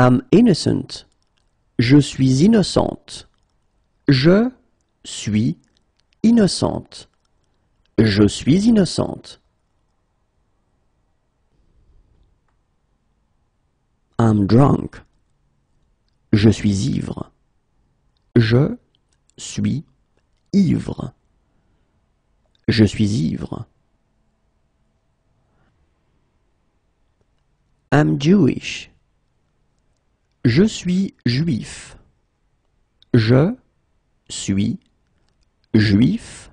am innocent. Je suis innocente. Je suis innocente. Je suis innocente. I'm drunk. Je suis ivre. Je suis ivre. Je suis ivre. I'm Jewish. Je suis juif. Je suis juif.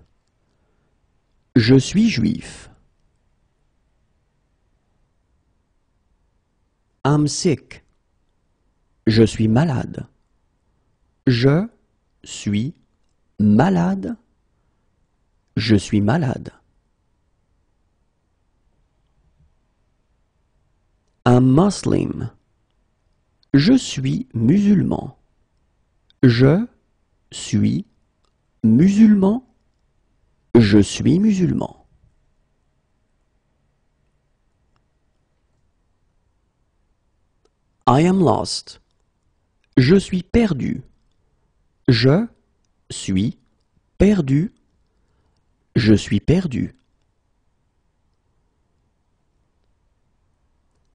Je suis juif. I'm sick. Je suis malade. Je suis malade. Je suis malade. Un Muslim. Je suis musulman. Je suis musulman. Je suis musulman. I am lost. Je suis perdu. Je suis perdu. Je suis perdu.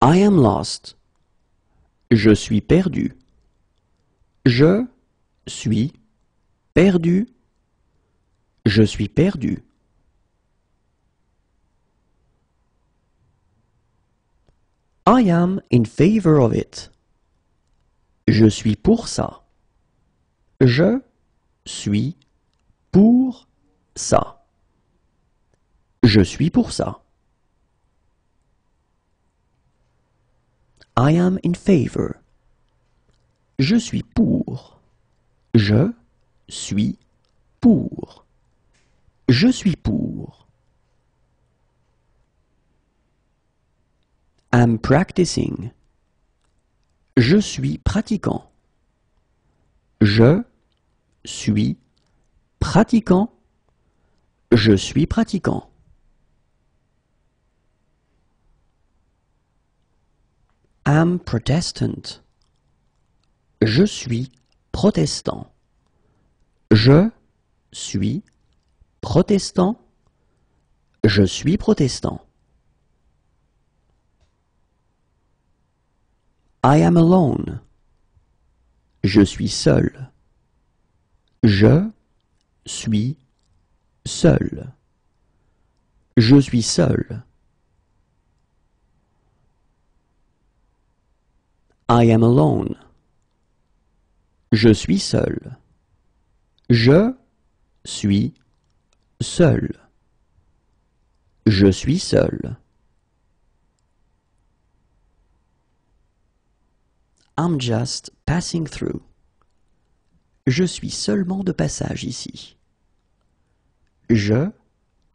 I am lost. Je suis perdu. Je suis perdu. Je suis perdu. I am in favor of it. Je suis pour ça. Je suis pour ça. Je suis pour ça. I am in favor. Je suis pour. Je suis pour. Je suis pour. I'm practicing. Je suis pratiquant. Je suis pratiquant. Je suis pratiquant. Am Protestant. Je suis protestant. Je suis protestant. Je suis protestant. I am alone. Je suis seul. Je suis seul. Je suis seul. I am alone. Je suis seul. Je suis seul. Je suis seul. I'm just passing through. Je suis seulement de passage ici. Je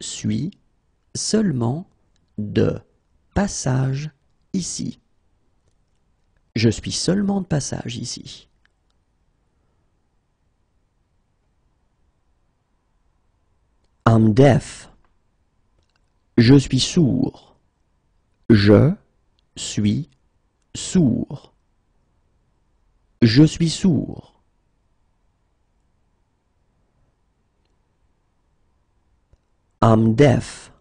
suis seulement de passage ici. Je suis seulement de passage ici. I'm deaf. Je suis sourd. Je suis sourd. Je suis sourd. I'm deaf.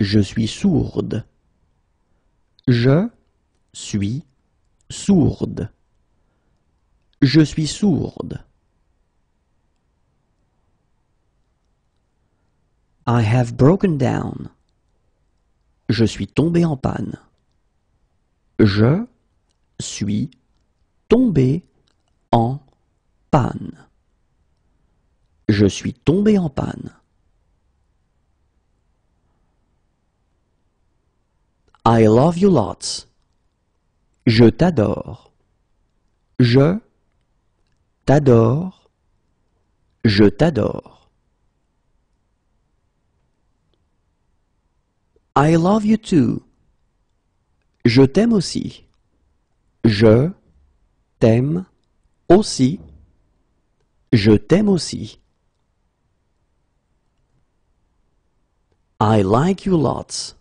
Je suis sourde. Je suis sourde. Je suis sourde. I have broken down. Je suis tombé en panne. Je suis tombé en panne. Je suis tombé en panne. I love you lots. Je t'adore. Je t'adore. Je t'adore. I love you too. Je t'aime aussi. Je t'aime aussi. Je t'aime aussi. I like you lots.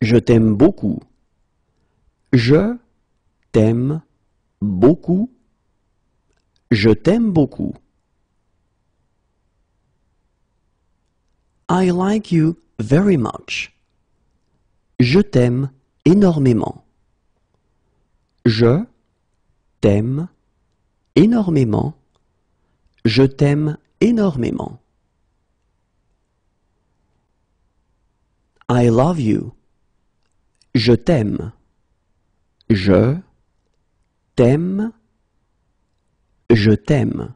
Je t'aime beaucoup. Je t'aime beaucoup. Je t'aime beaucoup. I like you very much. Je t'aime énormément. Je t'aime énormément. Je t'aime énormément. I love you. Je t'aime. Je t'aime. Je t'aime.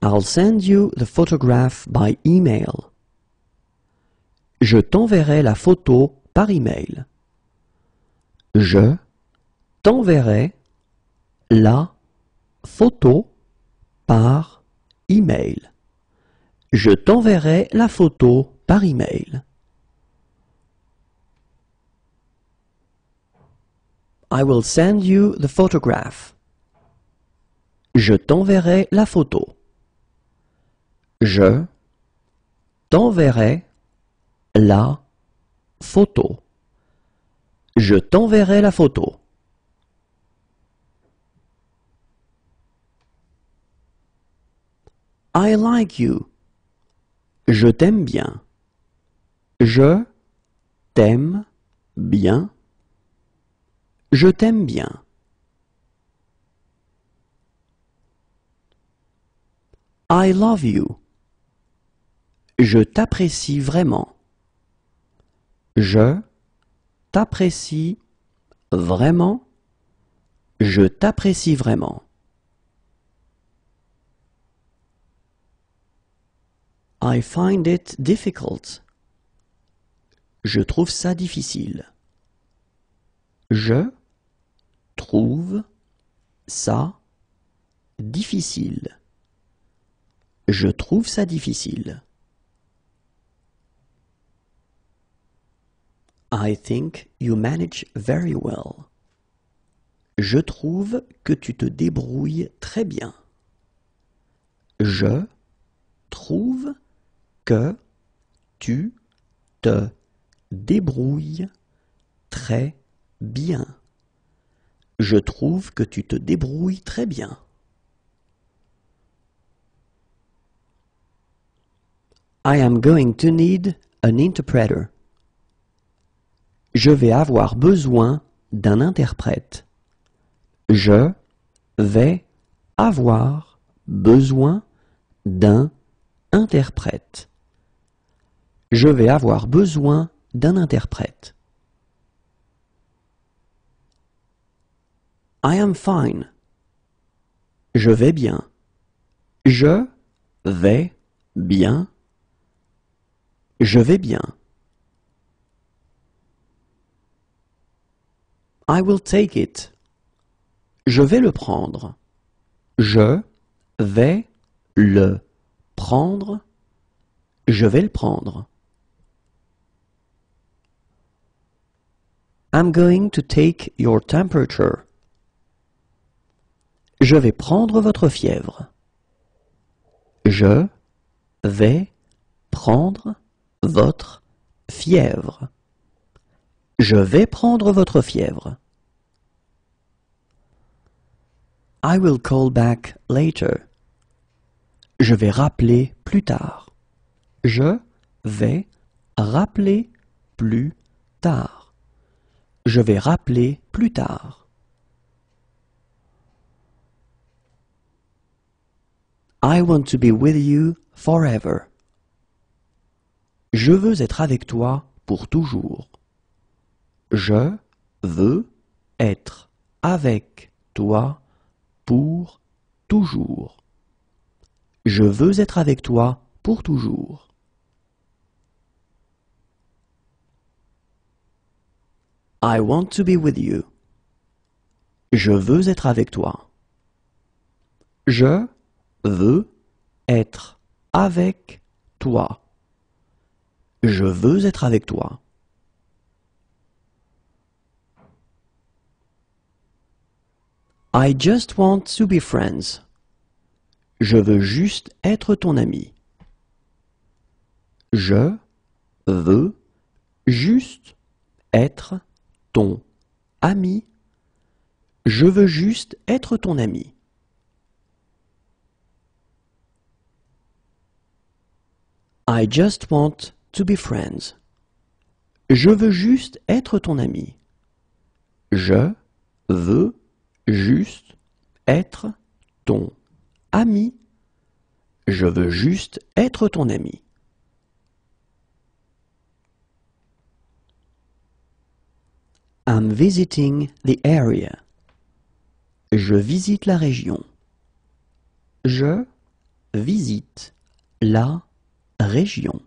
I'll send you the photograph by email. Je t'enverrai la photo par email. Je t'enverrai la photo par email. Je t'enverrai la photo par email. I will send you the photograph. Je t'enverrai la photo. Je t'enverrai la photo. Je t'enverrai la photo. I like you. Je t'aime bien. Je t'aime bien. Je t'aime bien. I love you. Je t'apprécie vraiment. Je t'apprécie vraiment. Je t'apprécie vraiment. I find it difficult. Je trouve ça difficile. Je trouve ça difficile. Je trouve ça difficile. I think you manage very well. Je trouve que tu te débrouilles très bien. Je trouve que tu te débrouilles très bien. Je trouve que tu te débrouilles très bien. I am going to need an interpreter. Je vais avoir besoin d'un interprète. Je vais avoir besoin d'un interprète. Je vais avoir besoin d'un interprète. I am fine. Je vais bien. Je vais bien. Je vais bien. I will take it. Je vais le prendre. Je vais le prendre. Je vais le prendre. I'm going to take your temperature. Je vais prendre votre fièvre. Je vais prendre votre fièvre. Je vais prendre votre fièvre. I will call back later. Je vais rappeler plus tard. Je vais rappeler plus tard. Je vais rappeler plus tard. I want to be with you forever. Je veux être avec toi pour toujours. Je veux être avec toi pour toujours. Je veux être avec toi pour toujours. I want to be with you. Je veux être avec toi. Je veux être avec toi. Je veux être avec toi. I just want to be friends. Je veux juste être ton ami. Je veux juste être ton ami. Je veux juste être ton ami. I just want to be friends. Je veux juste être ton ami. Je veux juste être ton ami. Je veux juste être ton ami. I'm visiting the area. Je visite la région. Je visite la région.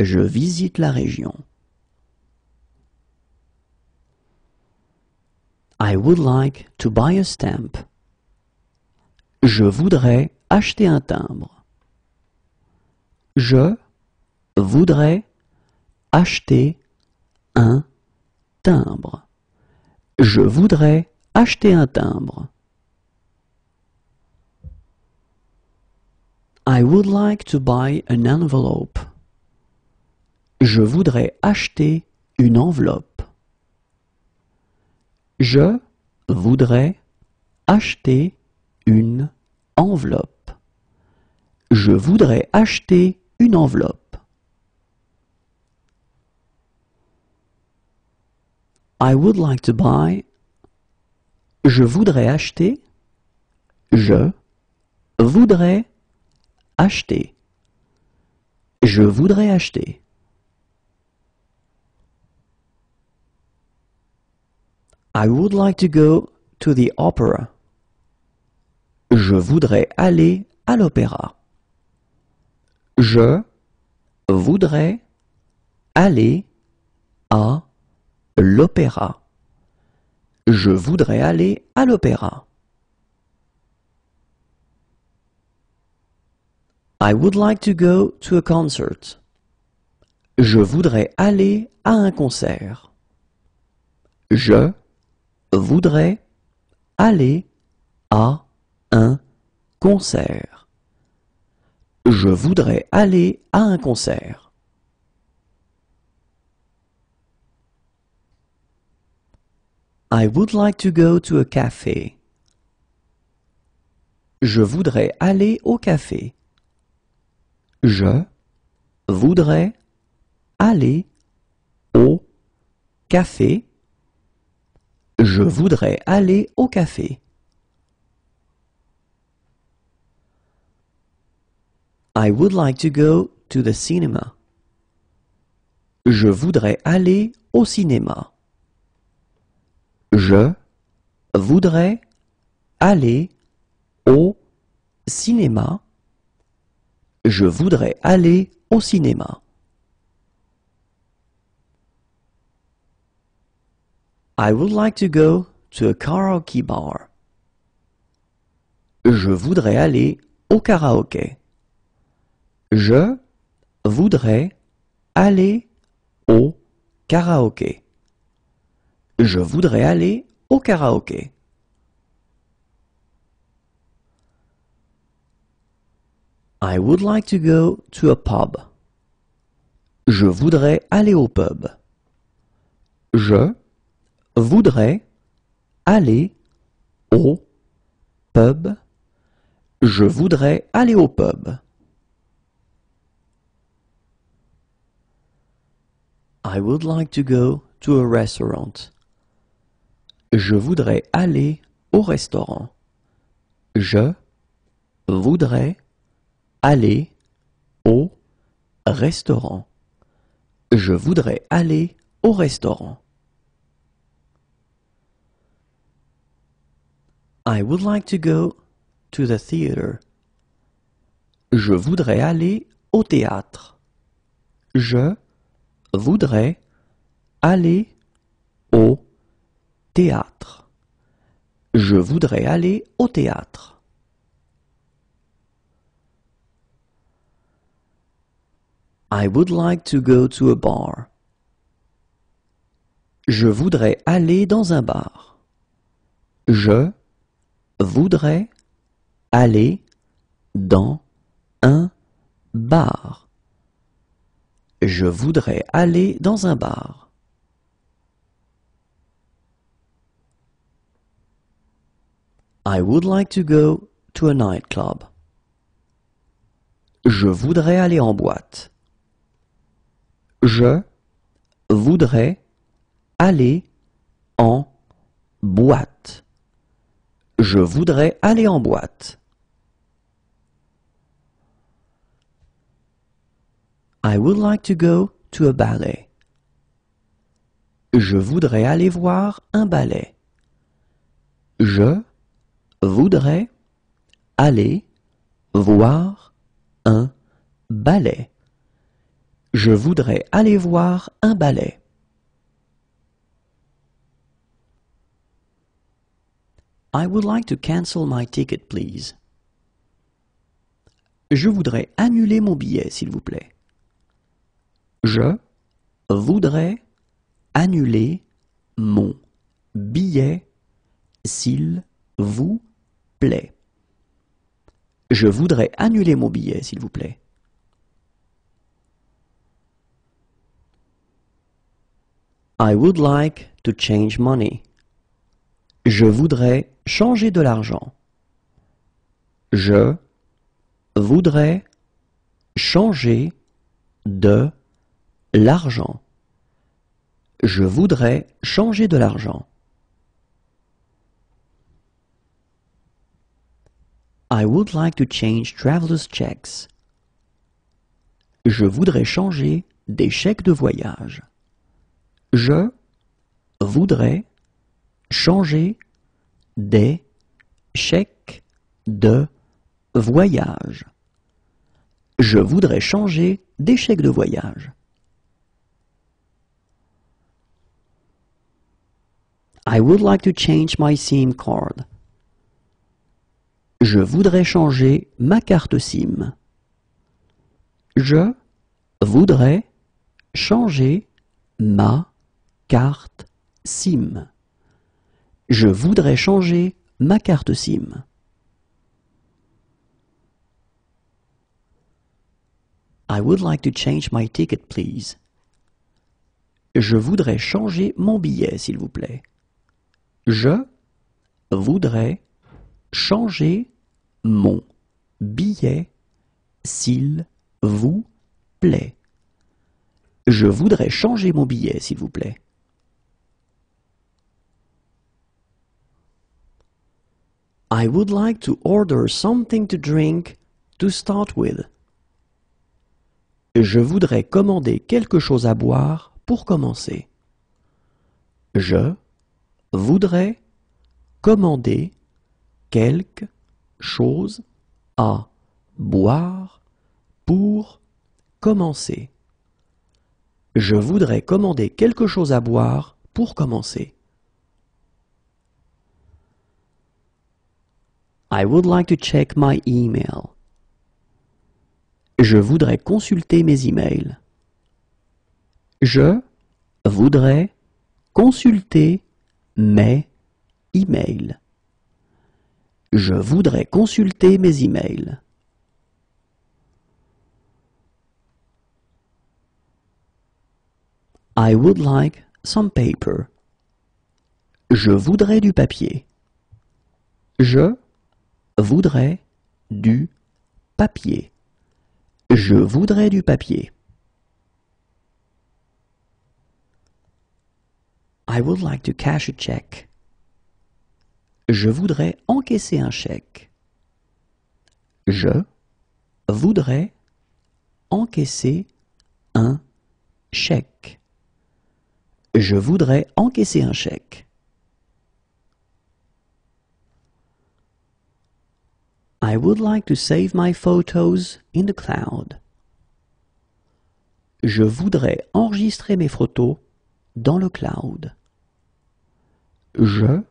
Je visite la région. I would like to buy a stamp. Je voudrais acheter un timbre. Je voudrais acheter un timbre. Je voudrais acheter un timbre. I would like to buy an envelope. Je voudrais acheter une enveloppe. Je voudrais acheter une enveloppe. Je voudrais acheter une enveloppe. I would like to buy. Je voudrais acheter. Je voudrais acheter. Je voudrais acheter. I would like to go to the opera. Je voudrais aller à l'opéra. Je voudrais aller à l'opéra. Je voudrais aller à l'opéra. I would like to go to a concert. Je voudrais aller à un concert. Je voudrais aller à un concert. Je voudrais aller à un concert. I would like to go to a café. Je voudrais aller au café. Je voudrais aller au café. Je voudrais aller au café. I would like to go to the cinema. Je voudrais aller au cinéma. Je voudrais aller au cinéma. Je voudrais aller au cinéma. I would like to go to a karaoke bar. Je voudrais aller au karaoké. Je voudrais aller au karaoké. Je voudrais aller au karaoké. I would like to go to a pub. Je voudrais aller au pub. Je voudrais aller au pub. Je voudrais aller au pub. I would like to go to a restaurant. Je voudrais aller au restaurant. Je voudrais aller au restaurant. Je voudrais aller au restaurant. I would like to go to the theater. Je voudrais aller au théâtre. Je voudrais aller au théâtre. Je voudrais aller au théâtre. I would like to go to a bar. Je voudrais aller dans un bar. Je voudrais aller dans un bar. Je voudrais aller dans un. I would like to go to a nightclub. Je voudrais aller en boîte. Je voudrais aller en boîte. Je voudrais aller en boîte. I would like to go to a ballet. Je voudrais aller voir un ballet. Je voudrais aller voir un ballet. Je voudrais aller voir un ballet. I would like to cancel my ticket, please. Je voudrais annuler mon billet, s'il vous plaît. Je voudrais annuler mon billet, s'il vous plaît. Je voudrais annuler mon billet, s'il vous plaît. I would like to change money. Je voudrais changer de l'argent. Je voudrais changer de l'argent. Je voudrais changer de l'argent. I would like to change traveler's checks. Je voudrais changer des chèques de voyage. Je voudrais changer des chèques de voyage. Je voudrais changer des chèques de voyage. I would like to change my SIM card. Je voudrais changer ma carte SIM. Je voudrais changer ma carte SIM. Je voudrais changer ma carte SIM. I would like to change my ticket, please. Je voudrais changer mon billet, s'il vous plaît. Je voudrais changer mon billet, s'il vous plaît. Je voudrais changer mon billet, s'il vous plaît. I would like to order something to drink to start with. Je voudrais commander quelque chose à boire pour commencer. Je voudrais commander quelque chose à boire pour commencer. Je voudrais commander quelque chose à boire pour commencer. I would like to check my email. Je voudrais consulter mes emails. Je voudrais consulter mes emails. Je voudrais consulter mes emails. I would like some paper. Je voudrais du papier. Je voudrais du papier. Je voudrais du papier. I would like to cash a check. Je voudrais encaisser un chèque. Je voudrais encaisser un chèque. Je voudrais encaisser un chèque. I would like to save my photos in the cloud. Je voudrais enregistrer mes photos dans le cloud. Je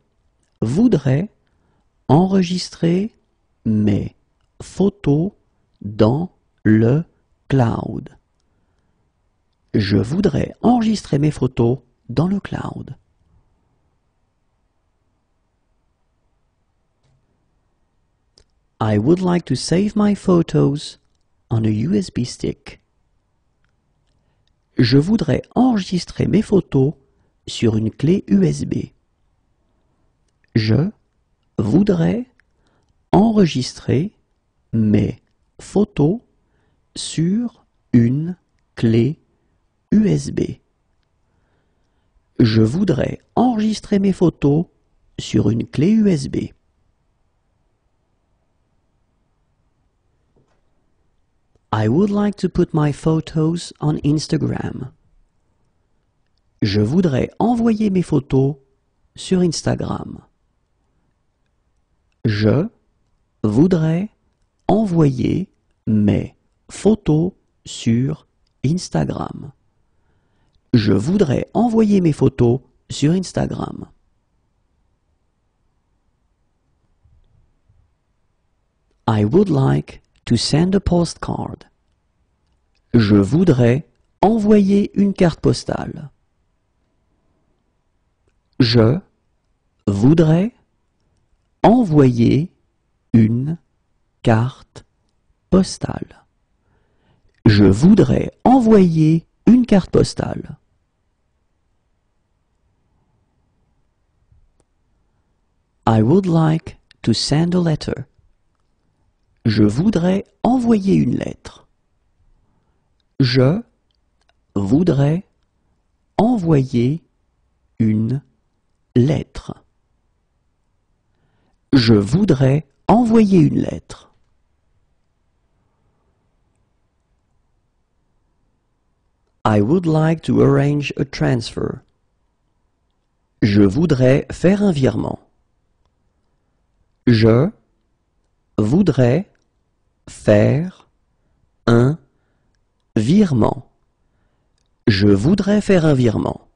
voudrais enregistrer mes photos dans le cloud. Je voudrais enregistrer mes photos dans le cloud. I would like to save my photos on a USB stick. Je voudrais enregistrer mes photos sur une clé USB. Je voudrais enregistrer mes photos sur une clé USB. Je voudrais enregistrer mes photos sur une clé USB. I would like to put my photos on Instagram. Je voudrais envoyer mes photos sur Instagram. Je voudrais envoyer mes photos sur Instagram. Je voudrais envoyer mes photos sur Instagram. I would like to send a postcard. Je voudrais envoyer une carte postale. Je voudrais envoyer une carte postale. Je voudrais envoyer une carte postale. I would like to send a letter. Je voudrais envoyer une lettre. Je voudrais envoyer une lettre. Je voudrais envoyer une lettre. I would like to arrange a transfer. Je voudrais faire un virement. Je voudrais faire un virement. Je voudrais faire un virement.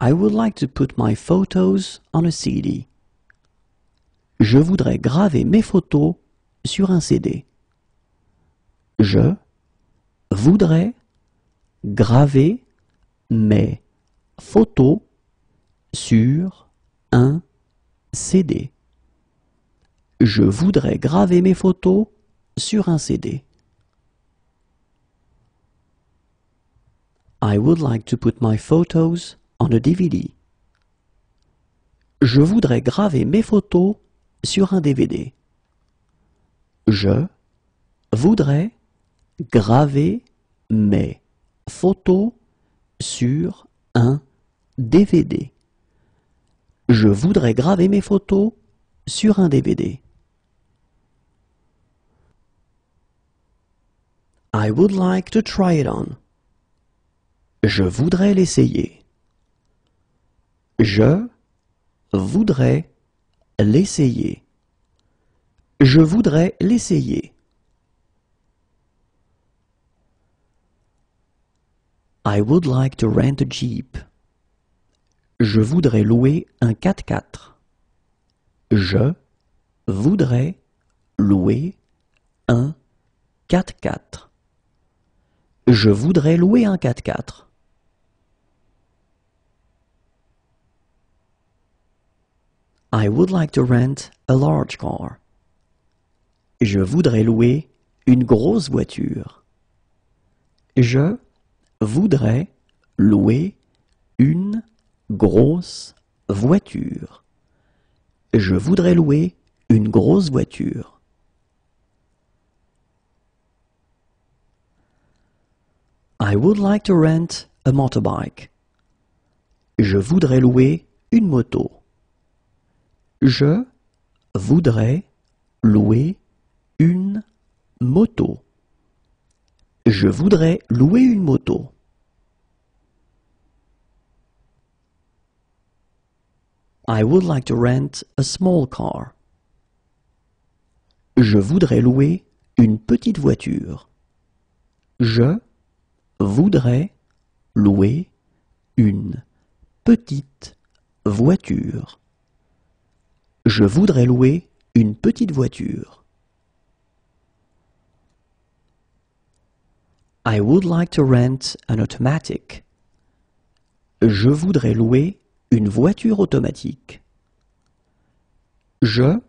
I would like to put my photos on a CD. Je voudrais graver mes photos sur un CD. Je voudrais graver mes photos sur un CD. Je voudrais graver mes photos sur un CD. I would like to put my photos on a DVD. Je voudrais graver mes photos sur un DVD. Je voudrais graver mes photos sur un DVD. Je voudrais graver mes photos sur un DVD. I would like to try it on. Je voudrais l'essayer. Je voudrais l'essayer. Je voudrais l'essayer. I would like to rent a Jeep. Je voudrais louer un 4x4. Je voudrais louer un 4x4. Je voudrais louer un 4x4. I would like to rent a large car. Je voudrais louer une grosse voiture. Je voudrais louer une grosse voiture. Je voudrais louer une grosse voiture. I would like to rent a motorbike. Je voudrais louer une moto. Je voudrais louer une moto. Je voudrais louer une moto. I would like to rent a small car. Je voudrais louer une petite voiture. Je voudrais louer une petite voiture. Je voudrais louer une petite voiture. I would like to rent an automatic. Je voudrais louer une voiture automatique. Je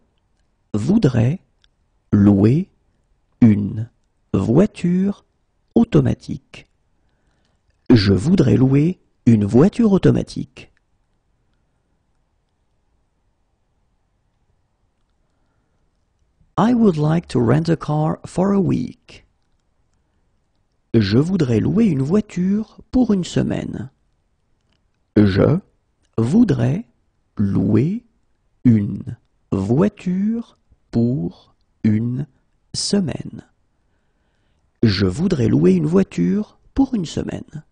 voudrais louer une voiture automatique. Je voudrais louer une voiture automatique. I would like to rent a car for a week. Je voudrais louer une voiture pour une semaine. Je voudrais louer une voiture pour une semaine. Je voudrais louer une voiture pour une semaine.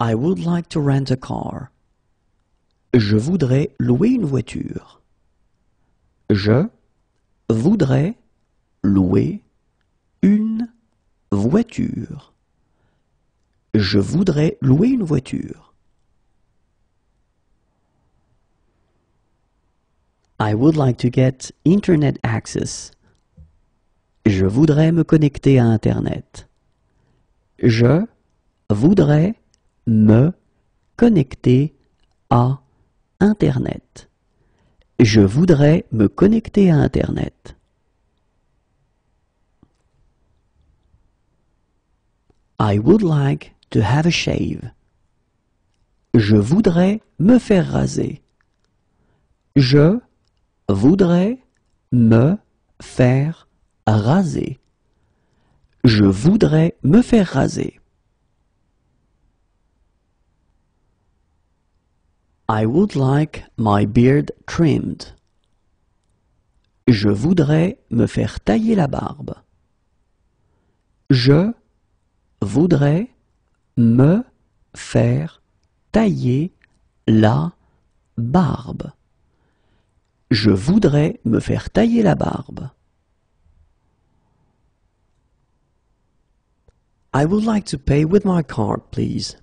I would like to rent a car. Je voudrais louer une voiture. Je voudrais louer une voiture. Je voudrais louer une voiture. I would like to get internet access. Je voudrais me connecter à Internet. Je voudrais me connecter à Internet. Je voudrais me connecter à Internet. I would like to have a shave. Je voudrais me faire raser. Je voudrais me faire raser. Je voudrais me faire raser. I would like my beard trimmed. Je voudrais me faire tailler la barbe. Je voudrais me faire tailler la barbe. Je voudrais me faire tailler la barbe. I would like to pay with my card, please.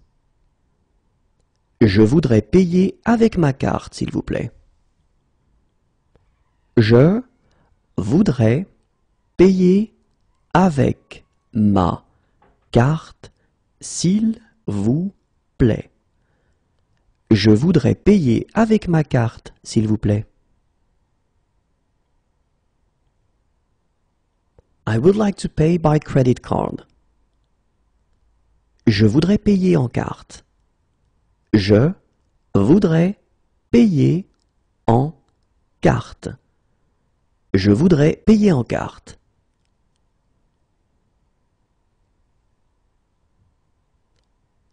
Je voudrais payer avec ma carte, s'il vous plaît. Je voudrais payer avec ma carte, s'il vous plaît. Je voudrais payer avec ma carte, s'il vous plaît. I would like to pay by credit card. Je voudrais payer en carte. Je voudrais payer en carte. Je voudrais payer en carte.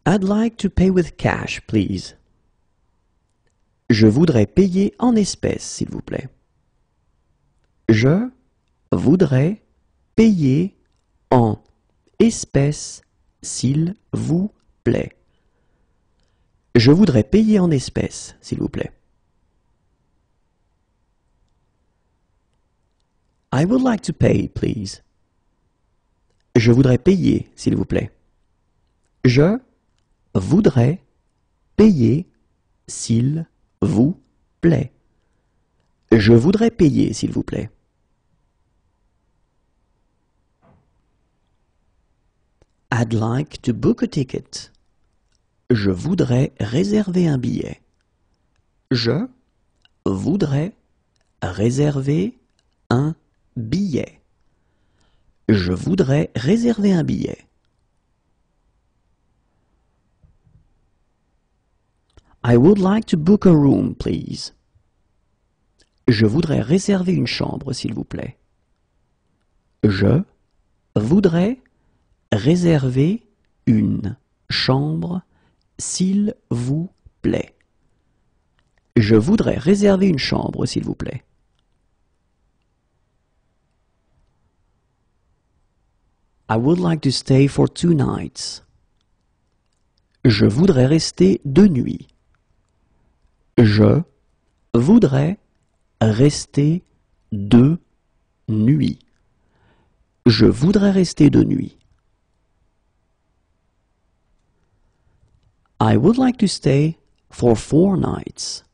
I'd like to pay with cash, please. Je voudrais payer en espèces, s'il vous plaît. Je voudrais payer en espèces, s'il vous plaît. Je voudrais payer en espèces, s'il vous plaît. I would like to pay, please. Je voudrais payer, s'il vous plaît. Je voudrais payer, s'il vous plaît. Je voudrais payer, s'il vous plaît. I'd like to book a ticket. Je voudrais réserver un billet. Je voudrais réserver un billet. Je voudrais réserver un billet. I would like to book a room, please. Je voudrais réserver une chambre, s'il vous plaît. Je voudrais réserver une chambre, s'il vous plaît. Je voudrais réserver une chambre, s'il vous plaît. I would like to stay for two nights. Je voudrais rester deux nuits. Je voudrais rester deux nuits. Je voudrais rester deux nuits. I would like to stay for four nights.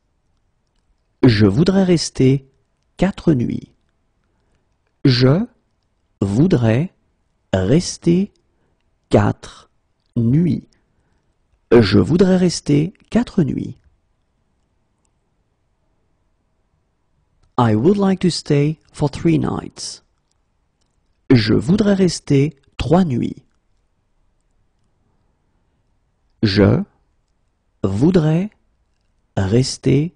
Je voudrais rester quatre nuits. Je voudrais rester quatre nuits. Je voudrais rester quatre nuits. I would like to stay for three nights. Je voudrais rester trois nuits. Je voudrais rester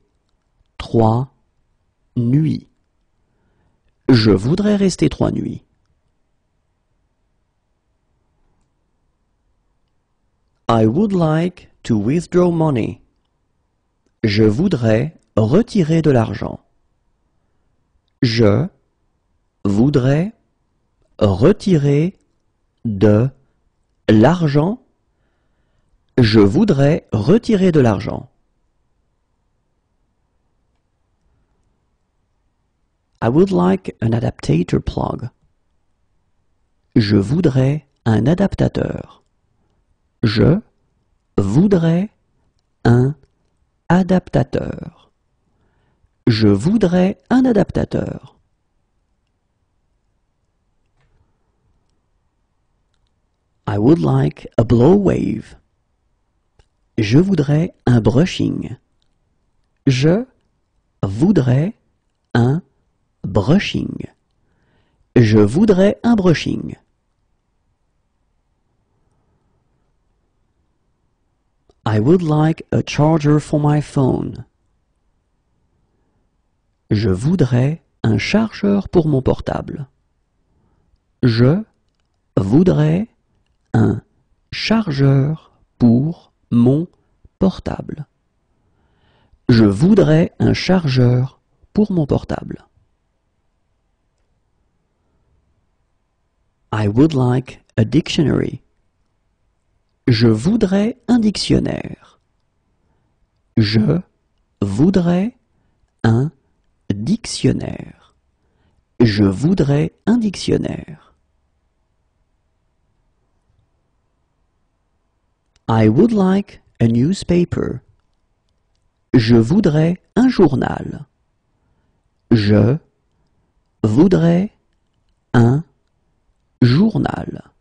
trois nuits. Je voudrais rester trois nuits. I would like to withdraw money. Je voudrais retirer de l'argent. Je voudrais retirer de l'argent. Je voudrais retirer de l'argent. I would like an adaptator plug. Je voudrais un adaptateur. Je voudrais un adaptateur. Je voudrais un adaptateur. I would like a blow wave. Je voudrais un brushing. Je voudrais un brushing. Je voudrais un brushing. I would like a charger for my phone. Je voudrais un chargeur pour mon portable. Je voudrais un chargeur pour mon portable. Je voudrais un chargeur pour mon portable. I would like a dictionary. Je voudrais un dictionnaire. Je voudrais un dictionnaire. Je voudrais un dictionnaire. I would like a newspaper. Je voudrais un journal. Je voudrais un journal.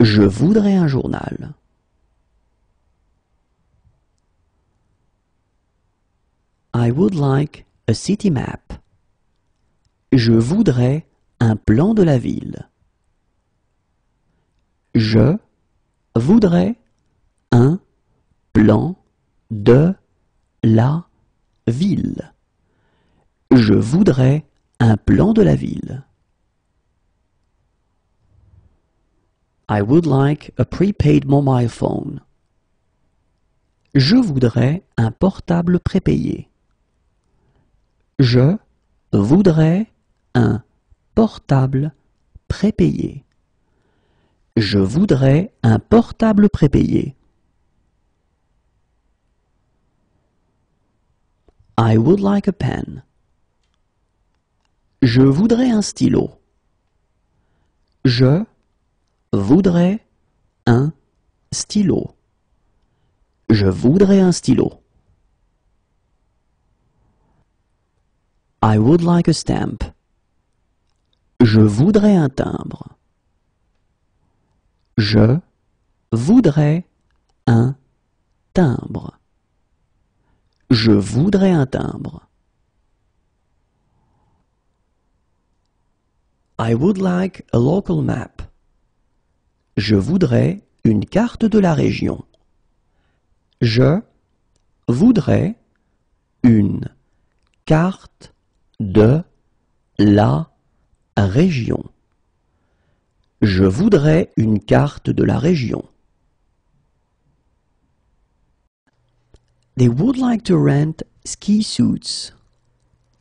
Je voudrais un journal. I would like a city map. Je voudrais un plan de la ville. Je voudrais un plan de la ville. Je voudrais un plan de la ville. I would like a prepaid mobile phone. Je voudrais un portable prépayé. Je voudrais un portable prépayé. Je voudrais un portable prépayé. I would like a pen. Je voudrais un stylo. Je voudrais un stylo. Je voudrais un stylo. I would like a stamp. Je voudrais un timbre. Je voudrais un timbre. Je voudrais un timbre. I would like a local map. Je voudrais une carte de la région. Je voudrais une carte de la région. Je voudrais une carte de la région. They would like to rent ski suits.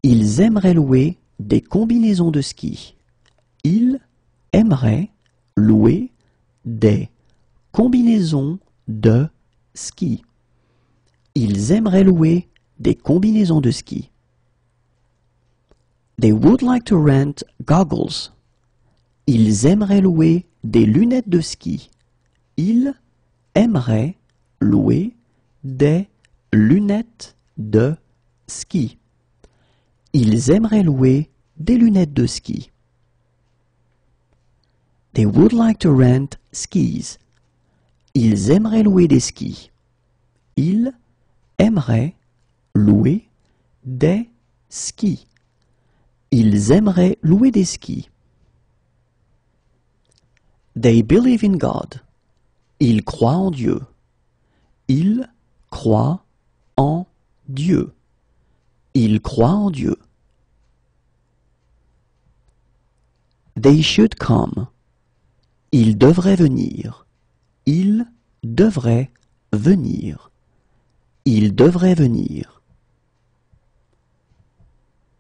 Ils aimeraient louer des combinaisons de ski. Ils aimeraient louer des combinaisons de ski. Ils aimeraient louer des combinaisons de ski. They would like to rent goggles. Ils aimeraient louer des lunettes de ski. Ils aimeraient louer des lunettes de ski. Ils aimeraient louer des de ski. They would like to rent skis. Ils aimeraient louer des skis. Ils aimeraient louer des skis. Ils aimeraient louer des skis. They believe in God. Ils croient en Dieu. Ils croient en Dieu. Ils croient en Dieu. They should come. Ils devraient venir. Ils devraient venir. Ils devraient venir.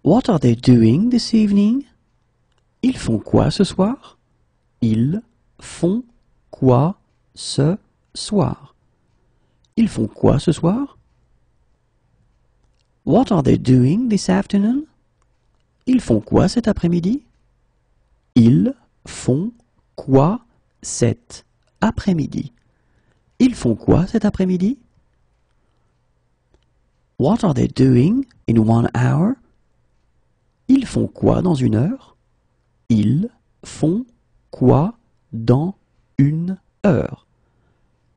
What are they doing this evening? Ils font quoi ce soir? Ils font quoi ce soir? Ils font quoi ce soir? What are they doing this afternoon? Ils font quoi cet après-midi? Ils font quoi cet après-midi? Ils font quoi cet après-midi? What are they doing in one hour? Ils font quoi dans une heure? Ils font quoi dans une heure?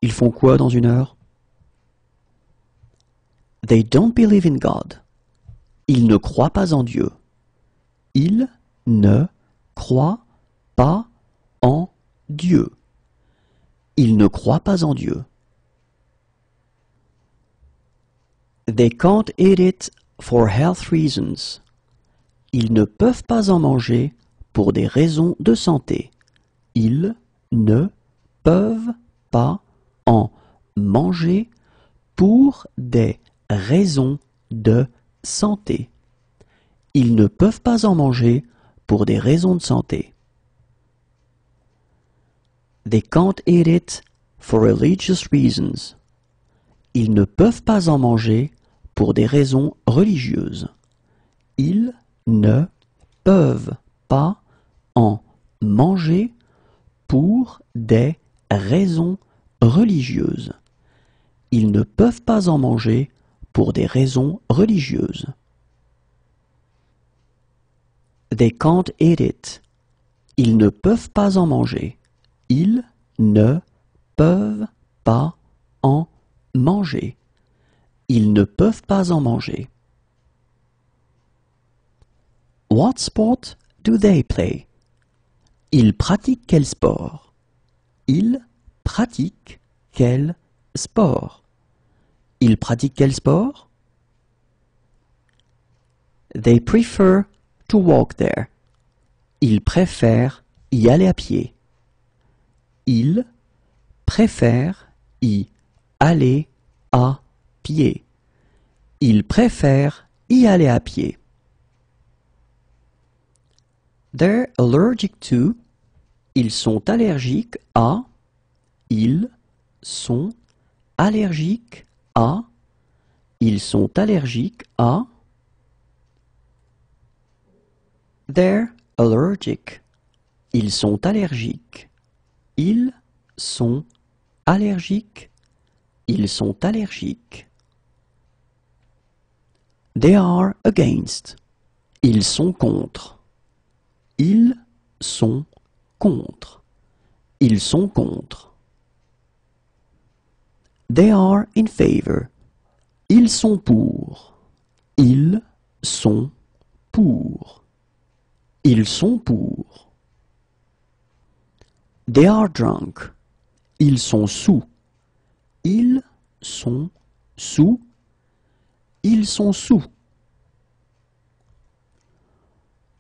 Ils font quoi dans une heure? They don't believe in God. Ils ne croient pas en Dieu. Ils ne croient pas en Dieu. Ils ne croient pas en Dieu. They can't eat it for health reasons. Ils ne peuvent pas en manger pour des raisons de santé. Ils ne peuvent pas en manger pour des raisons de santé. Ils ne peuvent pas en manger pour des raisons de santé. They can't eat it for religious reasons. Ils ne peuvent pas en manger pour des raisons religieuses. Ils ne peuvent pas en manger pour des raisons religieuses. Ils ne peuvent pas en manger pour des raisons religieuses. They can't eat it. Ils ne peuvent pas en manger. Ils ne peuvent pas en manger. Ils ne peuvent pas en manger. What sport do they play? Ils pratiquent quel sport? Ils pratiquent quel sport? Ils pratiquent quel sport? They prefer to walk there. Ils préfèrent y aller à pied. Ils préfèrent y aller à pied. Ils préfèrent y aller à pied. They're allergic to. Ils sont allergiques à. Ils sont allergiques à. Ils sont allergiques à. They're allergic. Ils sont allergiques. Ils sont allergiques. Ils sont allergiques. They are against. Ils sont contre. Ils sont contre. Ils sont contre. They are in favor. Ils sont pour. Ils sont pour. Ils sont pour. They are drunk. Ils sont sous. Ils sont sous. Ils sont sous.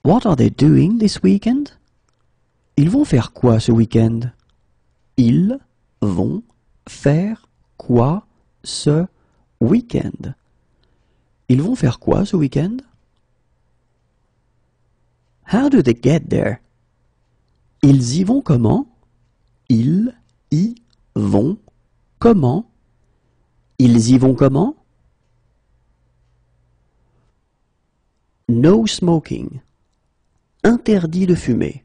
What are they doing this weekend? Ils vont faire quoi ce week-end? Ils vont faire quoi ce week-end? Ils vont faire quoi ce week-end? How do they get there? Ils y vont comment? Ils y vont comment? Ils y vont comment? No smoking. Interdit de fumer.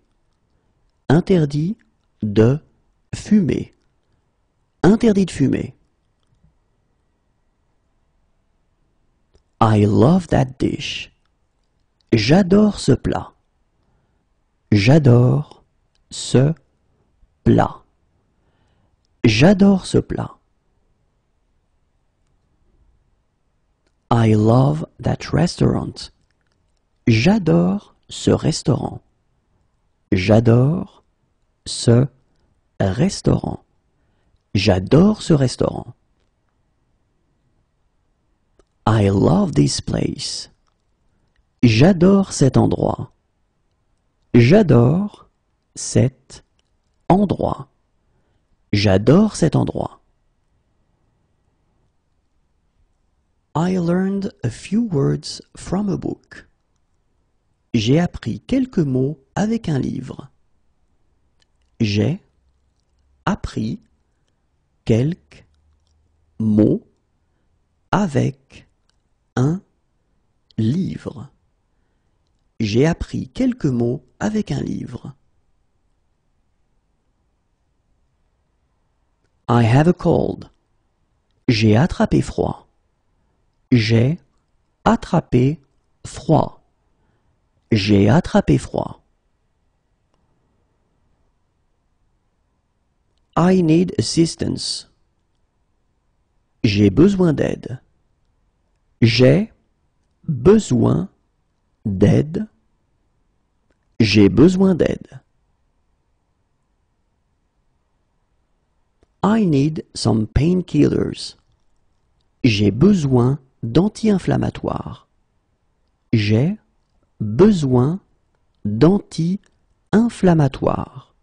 Interdit de fumer. Interdit de fumer. I love that dish. J'adore ce plat. J'adore ce plat. J'adore ce plat. I love that restaurant. J'adore ce restaurant. J'adore ce restaurant. J'adore ce restaurant. I love this place. J'adore cet endroit. J'adore cet endroit. J'adore cet endroit. I learned a few words from a book. J'ai appris quelques mots avec un livre. J'ai appris quelques mots avec un livre. J'ai appris quelques mots avec un livre. I have a cold. J'ai attrapé froid. J'ai attrapé froid. J'ai attrapé froid. I need assistance. J'ai besoin d'aide. J'ai besoin d'aide. J'ai besoin d'aide. I need some painkillers. J'ai besoin d'anti-inflammatoires. J'ai besoin d'anti-inflammatoires.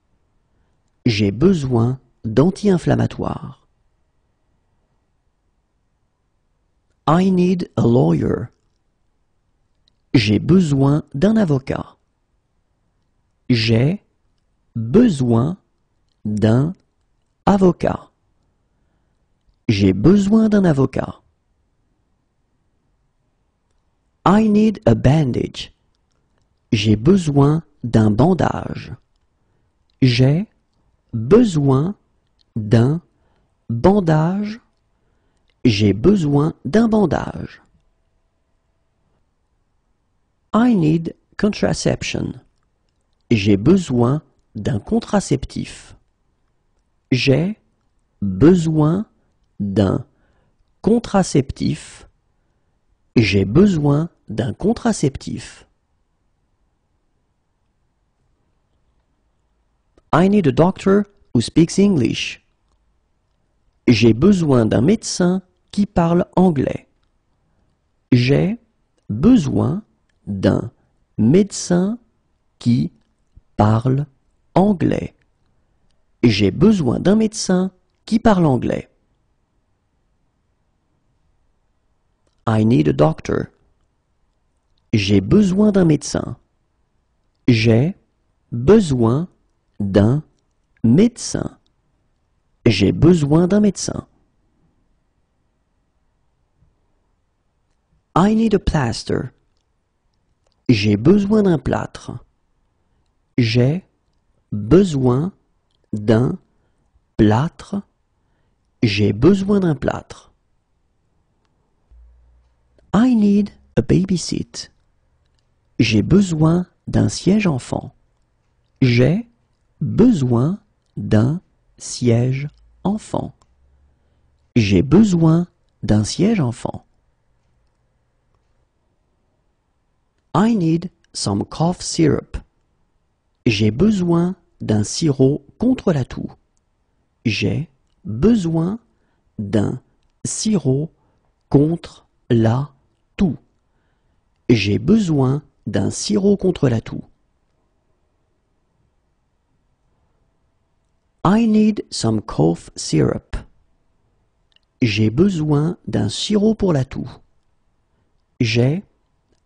J'ai besoin d'anti-inflammatoires. I need a lawyer. J'ai besoin d'un avocat. J'ai besoin d'un avocat. J'ai besoin d'un avocat. I need a bandage. J'ai besoin d'un bandage. J'ai besoin d'un bandage. J'ai besoin d'un bandage. I need contraception. J'ai besoin d'un contraceptif. J'ai besoin d'un contraceptif. J'ai besoin d'un contraceptif. I need a doctor who speaks English. J'ai besoin d'un médecin qui parle anglais. J'ai besoin d'un médecin qui parle anglais. J'ai besoin d'un médecin qui parle anglais. I need a doctor. J'ai besoin d'un médecin. J'ai besoin d'un médecin. J'ai besoin d'un médecin. I need a plaster. J'ai besoin d'un plâtre. J'ai besoin d'un plâtre. J'ai besoin d'un plâtre. I need a baby seat. J'ai besoin d'un siège enfant. J'ai besoin d'un siège enfant. J'ai besoin d'un siège enfant. I need some cough syrup. J'ai besoin d'un sirop contre la toux. J'ai besoin d'un sirop contre la toux. J'ai besoin d'un sirop contre la toux. I need some cough syrup. J'ai besoin d'un sirop pour la toux. J'ai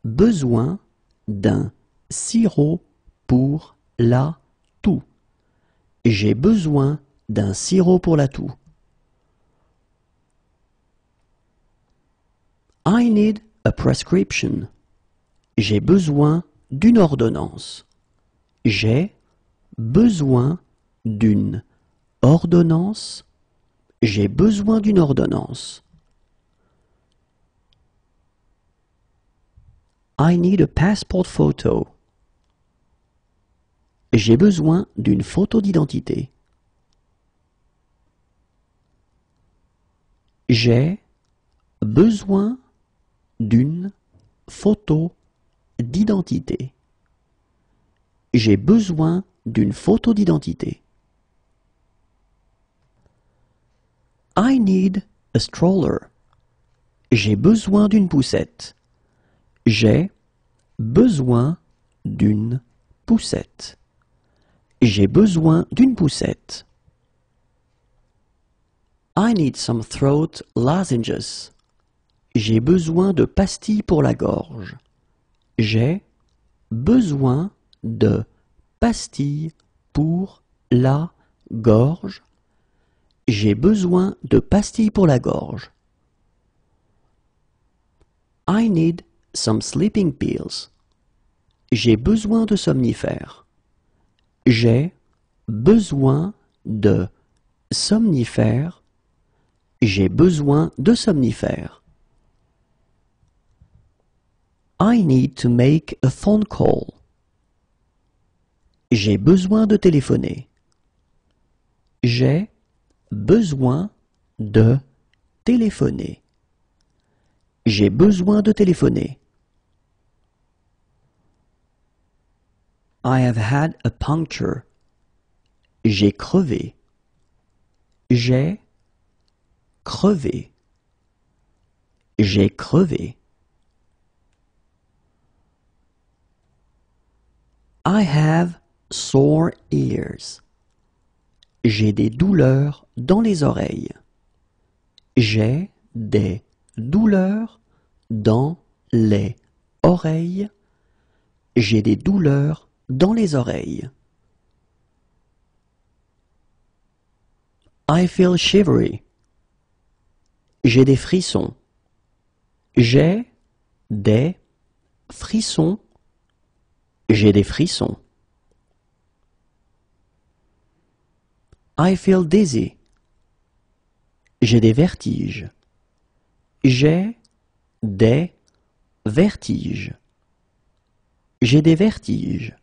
besoin d'un sirop pour la toux. J'ai besoin d'un sirop pour la toux. I need a prescription. J'ai besoin d'une ordonnance. J'ai besoin d'une ordonnance. J'ai besoin d'une ordonnance. I need a passport photo. J'ai besoin d'une photo d'identité. J'ai besoin d'une photo d'identité. J'ai besoin d'une photo d'identité. I need a stroller. J'ai besoin d'une poussette. J'ai besoin d'une poussette. J'ai besoin d'une poussette. I need some throat lozenges. J'ai besoin de pastilles pour la gorge. J'ai besoin de pastilles pour la gorge. J'ai besoin de pastilles pour la gorge. I need some sleeping pills. J'ai besoin de somnifères. J'ai besoin de somnifères. J'ai besoin de somnifères. I need to make a phone call. J'ai besoin de téléphoner. J'ai besoin de téléphoner. J'ai besoin de téléphoner. I have had a puncture. J'ai crevé. J'ai crevé. J'ai crevé. I have sore ears. J'ai des douleurs dans les oreilles. J'ai des douleurs dans les oreilles. J'ai des douleurs dans les oreilles. I feel shivery. J'ai des frissons. J'ai des frissons. J'ai des frissons. I feel dizzy. J'ai des vertiges. J'ai des vertiges. J'ai des vertiges.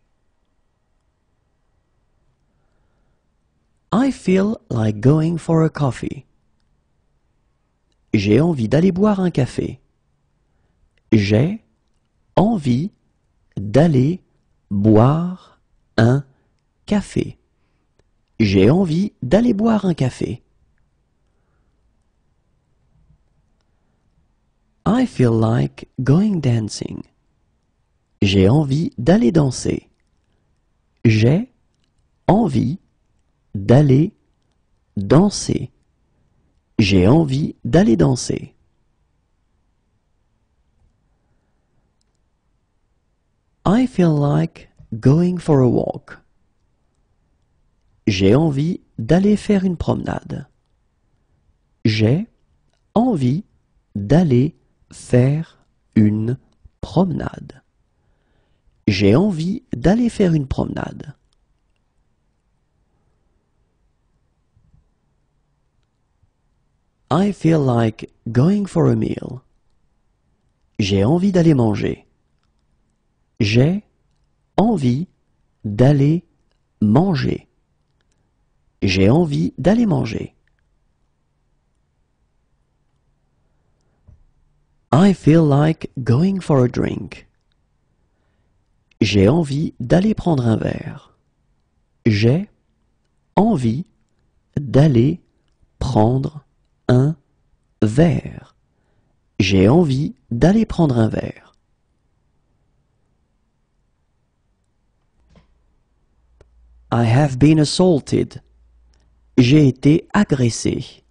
I feel like going for a coffee. J'ai envie d'aller boire un café. J'ai envie d'aller boire un café. J'ai envie d'aller boire un café. I feel like going dancing. J'ai envie d'aller danser. J'ai envie d'aller danser. J'ai envie d'aller danser. I feel like going for a walk. J'ai envie d'aller faire une promenade. J'ai envie d'aller faire une promenade. J'ai envie d'aller faire une promenade. I feel like going for a meal. J'ai envie d'aller manger. J'ai envie d'aller manger. J'ai envie d'aller manger. I feel like going for a drink. J'ai envie d'aller prendre un verre. J'ai envie d'aller prendre un verre. J'ai envie d'aller prendre un verre. I have been assaulted. J'ai été agressé.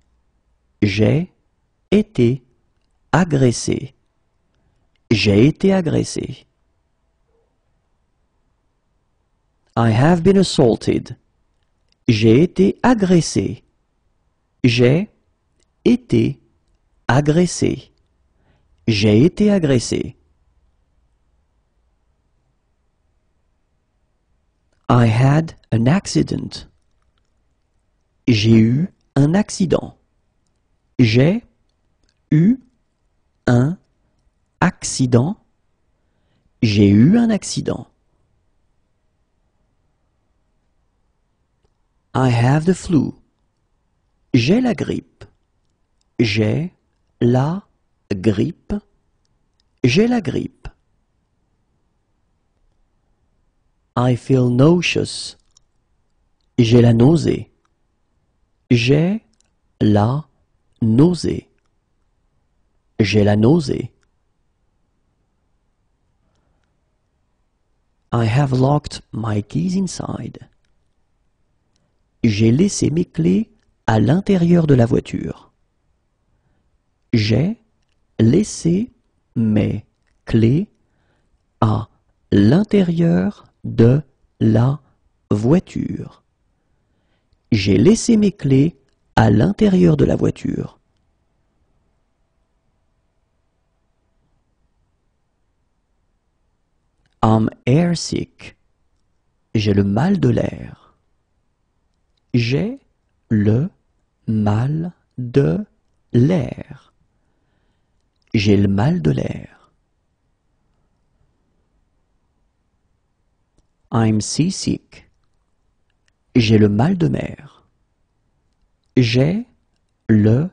J'ai été agressé. J'ai été agressé. I have been assaulted. J'ai été agressé. J'ai été agressé. J'ai été agressé. I had an accident. J'ai eu un accident. J'ai eu un accident. J'ai eu un accident. I have the flu. J'ai la grippe. J'ai la grippe. J'ai la grippe. I feel nauseous. J'ai la nausée. J'ai la nausée. J'ai la nausée. I have locked my keys inside. J'ai laissé mes clés à l'intérieur de la voiture. J'ai laissé mes clés à l'intérieur de la voiture. J'ai laissé mes clés à l'intérieur de la voiture. I'm airsick. J'ai le mal de l'air. J'ai le mal de l'air. J'ai le mal de l'air. I'm seasick. J'ai le mal de mer. J'ai le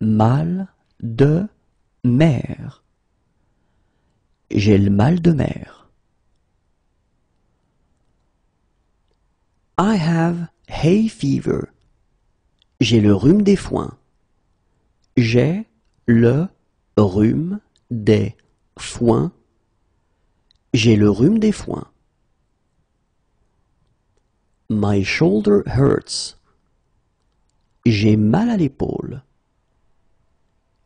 mal de mer. J'ai le mal de mer. I have hay fever. J'ai le rhume des foins. J'ai le rhume des foins. J'ai le rhume des foins. My shoulder hurts. J'ai mal à l'épaule.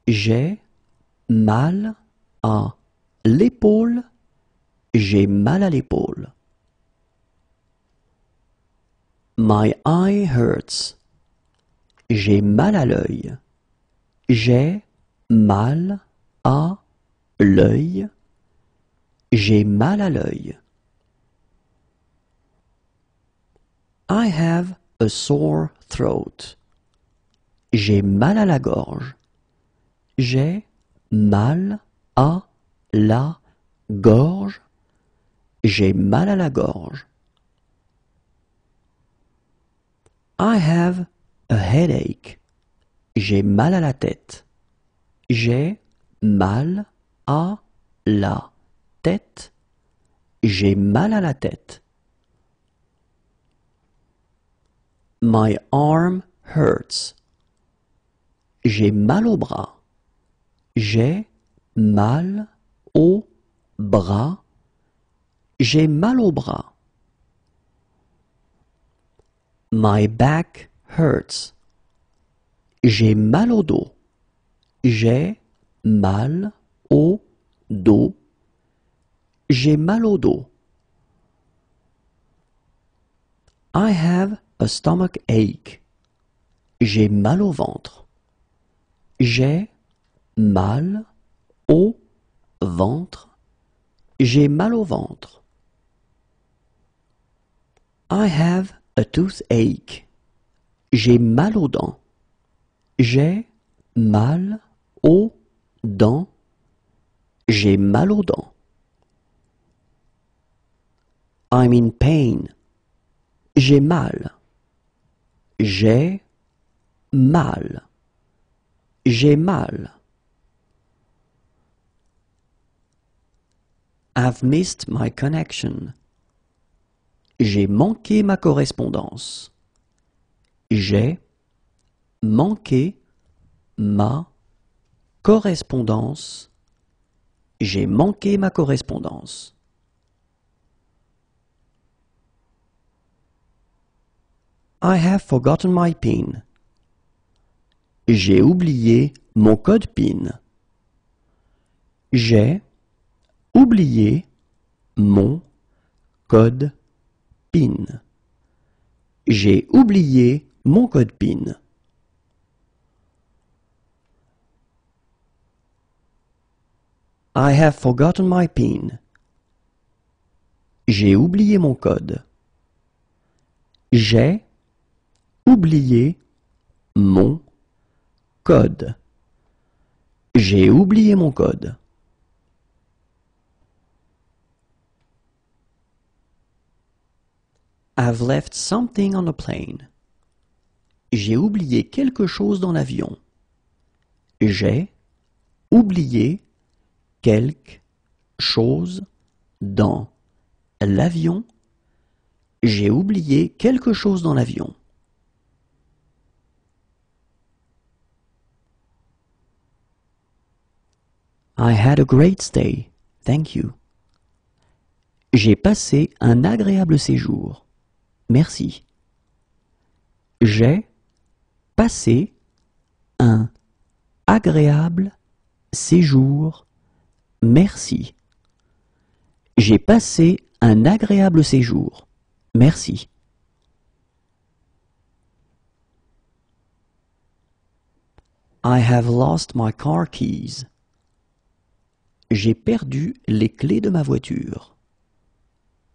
J'ai mal à l'épaule. J'ai mal à l'épaule. My eye hurts. J'ai mal à l'œil. J'ai mal à l'œil. J'ai mal à l'œil. I have a sore throat. J'ai mal à la gorge. J'ai mal à la gorge. J'ai mal à la gorge. I have a headache. J'ai mal à la tête. J'ai mal à la tête. J'ai mal à la tête. My arm hurts. J'ai mal au bras. J'ai mal au bras. J'ai mal au bras. My back hurts. J'ai mal au dos. J'ai mal au dos. J'ai mal au dos. I have a stomach ache. J'ai mal au ventre. J'ai mal au ventre. J'ai mal au ventre. I have a toothache. J'ai mal aux dents. J'ai mal aux dents. J'ai mal aux dents. I'm in pain. J'ai mal. J'ai mal. J'ai mal. I've missed my connection. J'ai manqué ma correspondance. J'ai manqué ma correspondance. J'ai manqué ma correspondance. I have forgotten my PIN. J'ai oublié mon code PIN. J'ai oublié mon code PIN. J'ai oublié mon code PIN. I have forgotten my PIN. J'ai oublié mon code. J'ai oublié mon code. J'ai oublié mon code. I've left something on a plane. J'ai oublié quelque chose dans l'avion. J'ai oublié quelque chose dans l'avion. J'ai oublié quelque chose dans l'avion. I had a great stay. Thank you. J'ai passé un agréable séjour. Merci. J'ai passé un agréable séjour. Merci. J'ai passé un agréable séjour. Merci. I have lost my car keys. J'ai perdu les clés de ma voiture.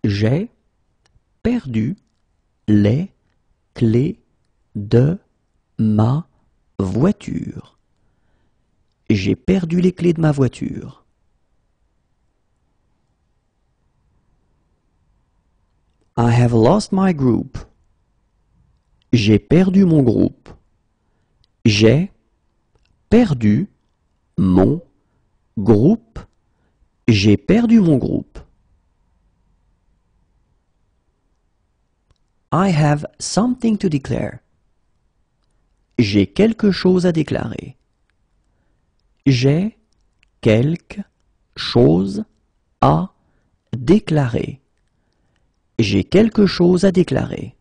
J'ai perdu les clés de ma voiture. J'ai perdu les clés de ma voiture. I have lost my group. J'ai perdu mon groupe. J'ai perdu mon groupe. J'ai perdu mon groupe. I have something to declare. J'ai quelque chose à déclarer. J'ai quelque chose à déclarer. J'ai quelque chose à déclarer.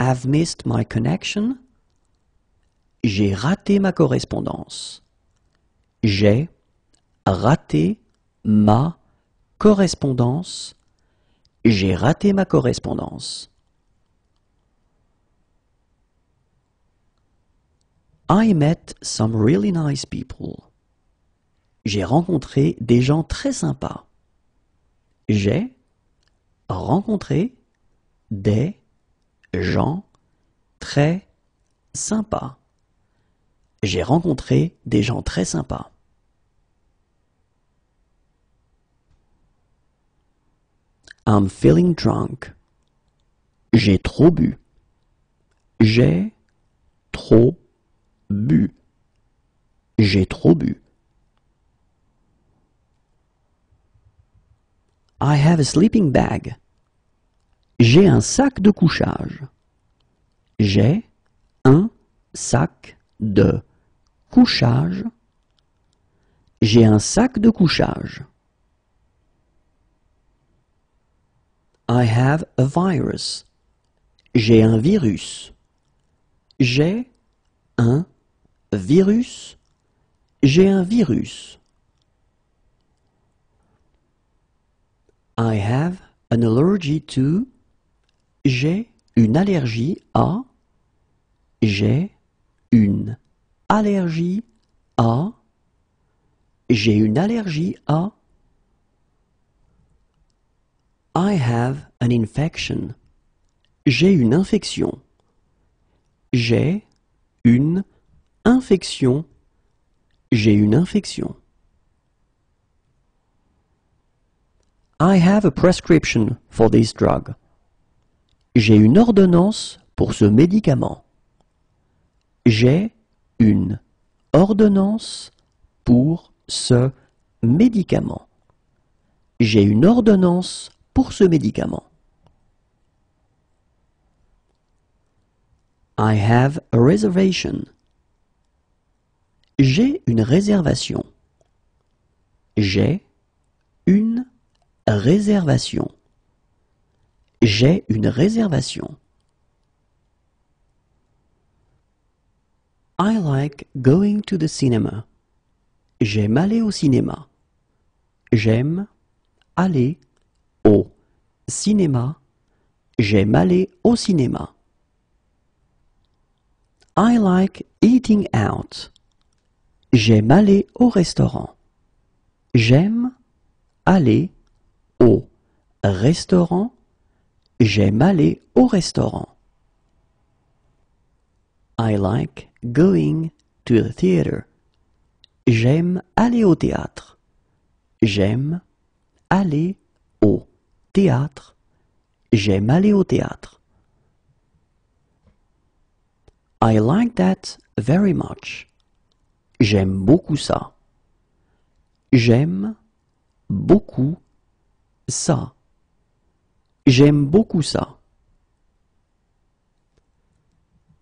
I've missed my connection. J'ai raté ma correspondance. J'ai raté ma correspondance. J'ai raté ma correspondance. I met some really nice people. J'ai rencontré des gens très sympas. J'ai rencontré des gens très sympas. J'ai rencontré des gens très sympas. I'm feeling drunk. J'ai trop bu. J'ai trop bu. J'ai trop bu. I have a sleeping bag. J'ai un sac de couchage. J'ai un sac de couchage. J'ai un sac de couchage. I have a virus. J'ai un virus. J'ai un virus. J'ai un virus. I have an allergy to. J'ai une allergie à. J'ai une allergie à. J'ai une allergie à. I have an infection. J'ai une infection. J'ai une infection. J'ai une infection. I have a prescription for this drug. J'ai une ordonnance pour ce médicament. J'ai une ordonnance pour ce médicament. J'ai une ordonnance pour ce médicament. I have a reservation. J'ai une réservation. J'ai une réservation. J'ai une réservation. I like going to the cinema. J'aime aller au cinéma. J'aime aller au cinéma. J'aime aller au cinéma. I like eating out. J'aime aller au restaurant. J'aime aller au restaurant. J'aime aller au restaurant. I like going to the theater. J'aime aller au théâtre. J'aime aller au théâtre. J'aime aller au théâtre. I like that very much. J'aime beaucoup ça. J'aime beaucoup ça. J'aime beaucoup ça.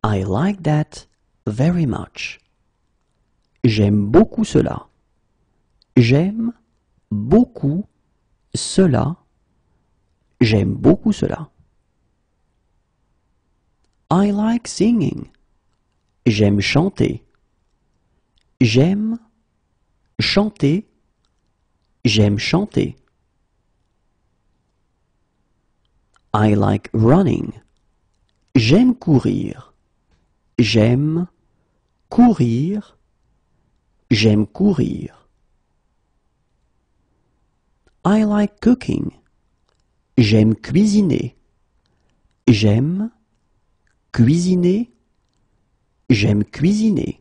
I like that very much. J'aime beaucoup cela. J'aime beaucoup cela. J'aime beaucoup cela. I like singing. J'aime chanter. J'aime chanter. J'aime chanter. I like running. J'aime courir. J'aime courir. J'aime courir. I like cooking. J'aime cuisiner. J'aime cuisiner. J'aime cuisiner.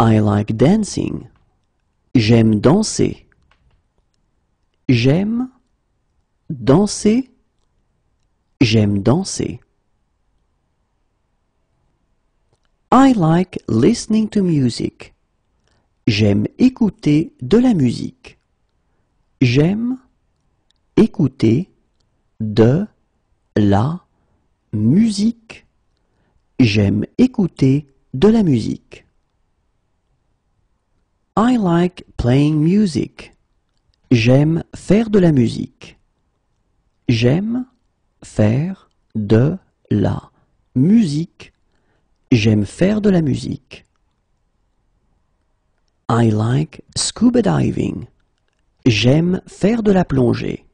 I like dancing. J'aime danser. J'aime danser. J'aime danser. I like listening to music. J'aime écouter de la musique. J'aime écouter de la musique. J'aime écouter de la musique. I like playing music. J'aime faire de la musique. J'aime faire de la musique. J'aime faire de la musique. I like scuba diving. J'aime faire de la plongée.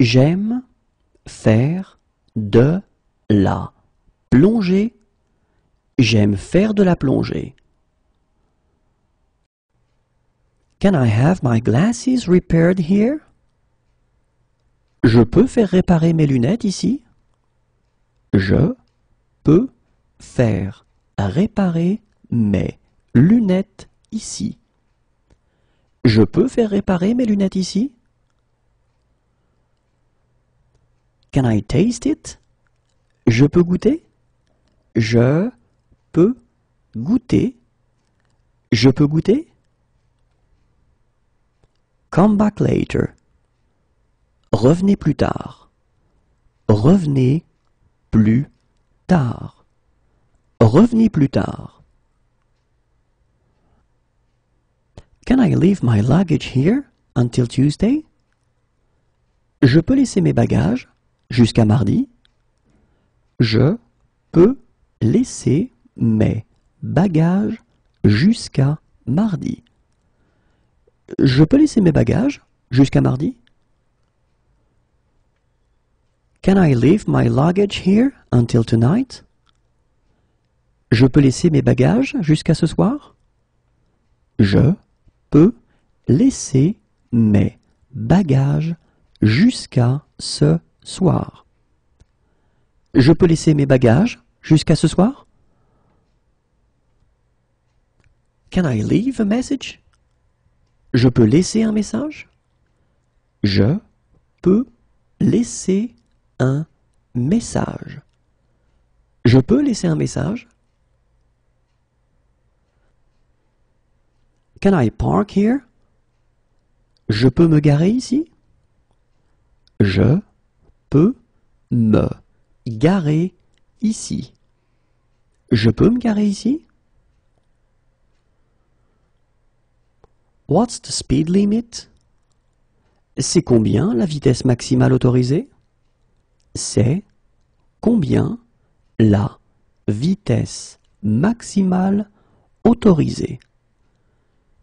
J'aime faire de la plongée. J'aime faire de la plongée. Can I have my glasses repaired here? Je peux faire réparer mes lunettes ici? Je peux faire réparer mes lunettes ici. Je peux faire réparer mes lunettes ici? Can I taste it? Je peux goûter? Je peux goûter? Je peux goûter? Come back later. Revenez plus tard. Revenez plus tard. Revenez plus tard. Can I leave my luggage here until Tuesday? Je peux laisser mes bagages jusqu'à mardi? Je peux laisser mes bagages jusqu'à mardi. Je peux laisser mes bagages jusqu'à mardi? Can I leave my luggage here until tonight? Je peux laisser mes bagages jusqu'à ce soir? Je peux laisser mes bagages jusqu'à ce soir. Je peux laisser mes bagages jusqu'à ce soir? Can I leave a message? Je peux laisser un message? Je peux laisser un message. Je peux laisser un message? Can I park here? Je peux me garer ici? Je peux me garer ici. Je peux me garer ici? What's the speed limit? C'est combien la vitesse maximale autorisée? C'est combien la vitesse maximale autorisée?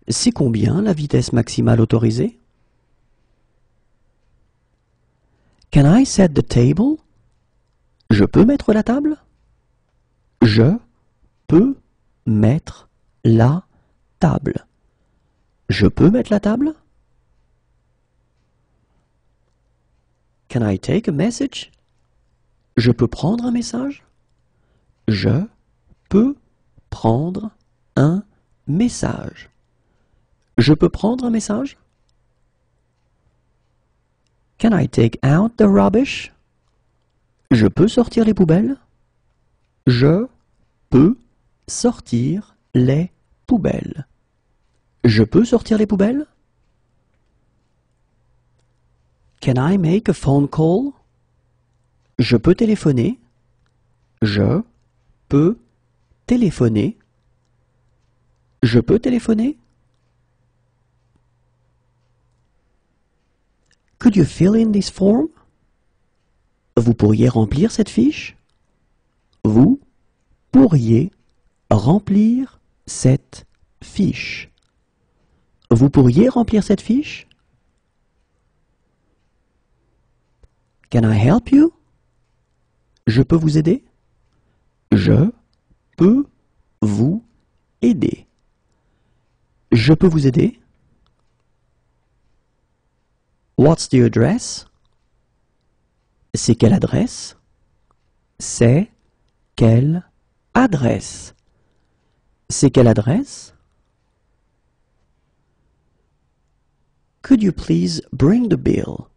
C'est combien la vitesse maximale autorisée? Can I set the table? Je peux mettre la table? Je peux mettre la table. Je peux mettre la table? Can I take a message? Je peux prendre un message? Je peux prendre un message. Je peux prendre un message? Can I take out the rubbish? Je peux sortir les poubelles? Je peux sortir les poubelles. Je peux sortir les poubelles? Can I make a phone call? Je peux téléphoner? Je peux téléphoner? Je peux téléphoner? Could you fill in this form? Vous pourriez remplir cette fiche? Vous pourriez remplir cette fiche. Vous pourriez remplir cette fiche? Can I help you? Je peux vous aider? Je peux vous aider. Je peux vous aider? What's the address? C'est quelle adresse? C'est quelle adresse? C'est quelle adresse? Could you please bring the bill?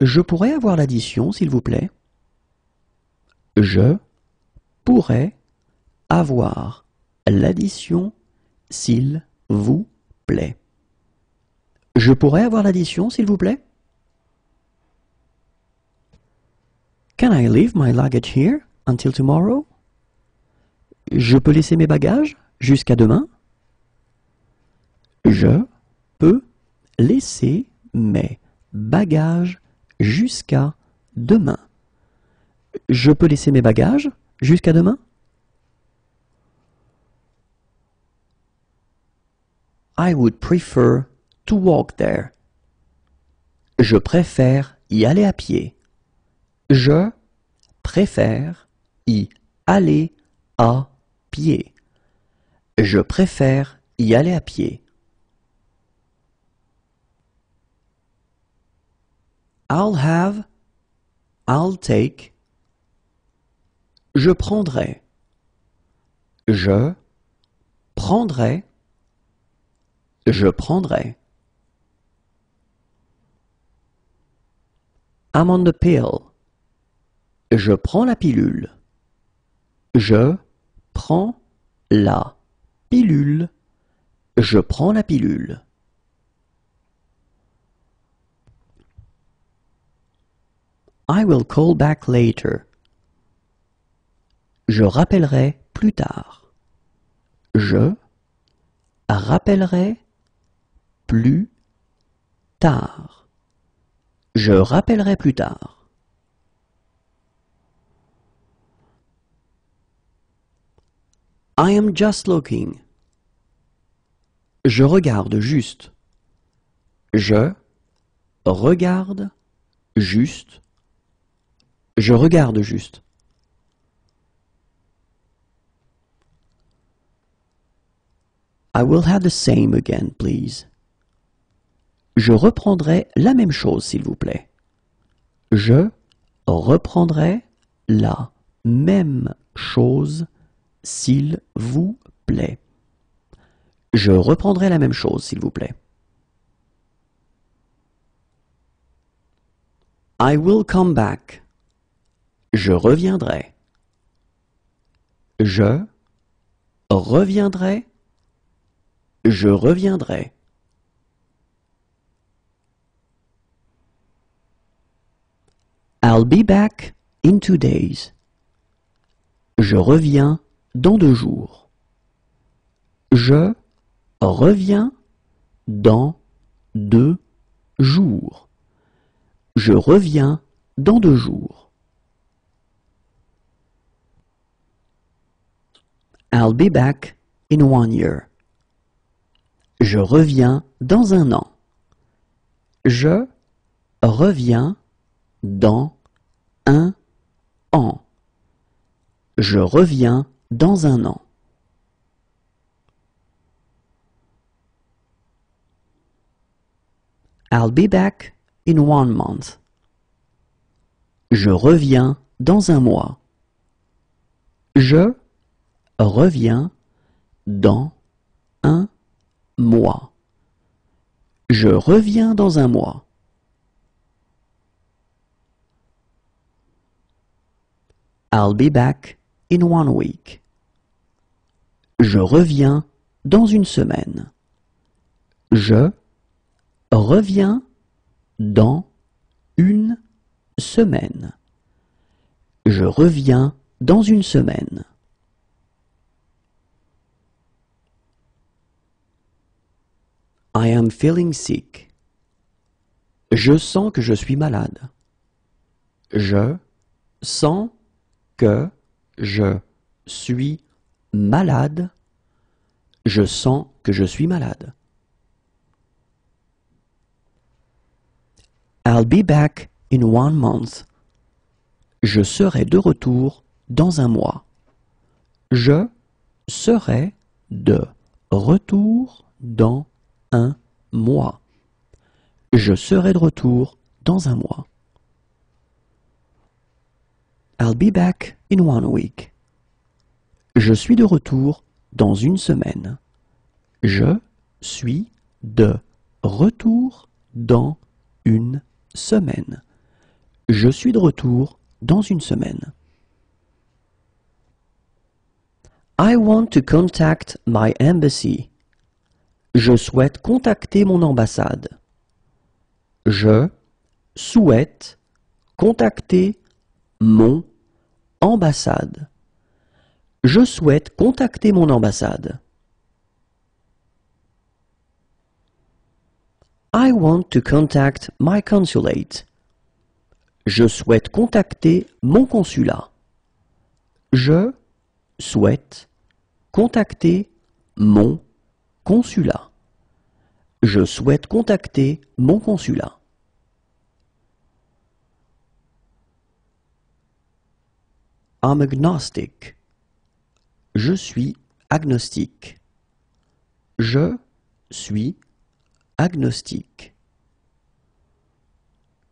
Je pourrais avoir l'addition, s'il vous plaît? Je pourrais avoir l'addition, s'il vous plaît. Je pourrais avoir l'addition, s'il vous plaît? Can I leave my luggage here until tomorrow? Je peux laisser mes bagages jusqu'à demain? Je peux laisser mes bagages jusqu'à demain. Je peux laisser mes bagages jusqu'à demain? I would prefer to walk there. Je préfère y aller à pied. Je préfère y aller à pied. Je préfère y aller à pied. I'll have, I'll take. Je prendrai. Je prendrai. Je prendrai. I'm pill. Je prends la pilule. Je prends la pilule. Je prends la pilule. I will call back later. Je rappellerai plus tard. Je rappellerai plus tard. Je rappellerai plus tard. I am just looking. Je regarde juste. Je regarde juste. Je regarde juste. I will have the same again, please. Je reprendrai la même chose, s'il vous plaît. Je reprendrai la même chose, s'il vous plaît. Je reprendrai la même chose, s'il vous plaît. I will come back. Je reviendrai. Je reviendrai. Je reviendrai. I'll be back in two days. Je reviens dans deux jours. Je reviens dans deux jours. Je reviens dans deux jours. I'll be back in one year. Je reviens dans un an. Je reviens dans un an. Je reviens dans un an. I'll be back in one month. Je reviens dans un mois. Je reviens dans un mois. Je reviens dans un mois. I'll be back in one week. Je reviens dans une semaine. Je reviens dans une semaine. Je reviens dans une semaine. I am feeling sick. Je sens que je suis malade. Je sens je suis malade. Je sens que je suis malade. I'll be back in one month. Je serai de retour dans un mois. Je serai de retour dans un mois. Je serai de retour dans un mois. I'll be back in one week. Je suis de retour dans une semaine. Je suis de retour dans une semaine. Je suis de retour dans une semaine. I want to contact my embassy. Je souhaite contacter mon ambassade. Je souhaite contacter mon ambassade. Je souhaite contacter mon ambassade. I want to contact my consulate. Je souhaite contacter mon consulat. Je souhaite contacter mon consulat. Je souhaite contacter mon consulat. I'm agnostic. Je suis agnostique. Je suis agnostique.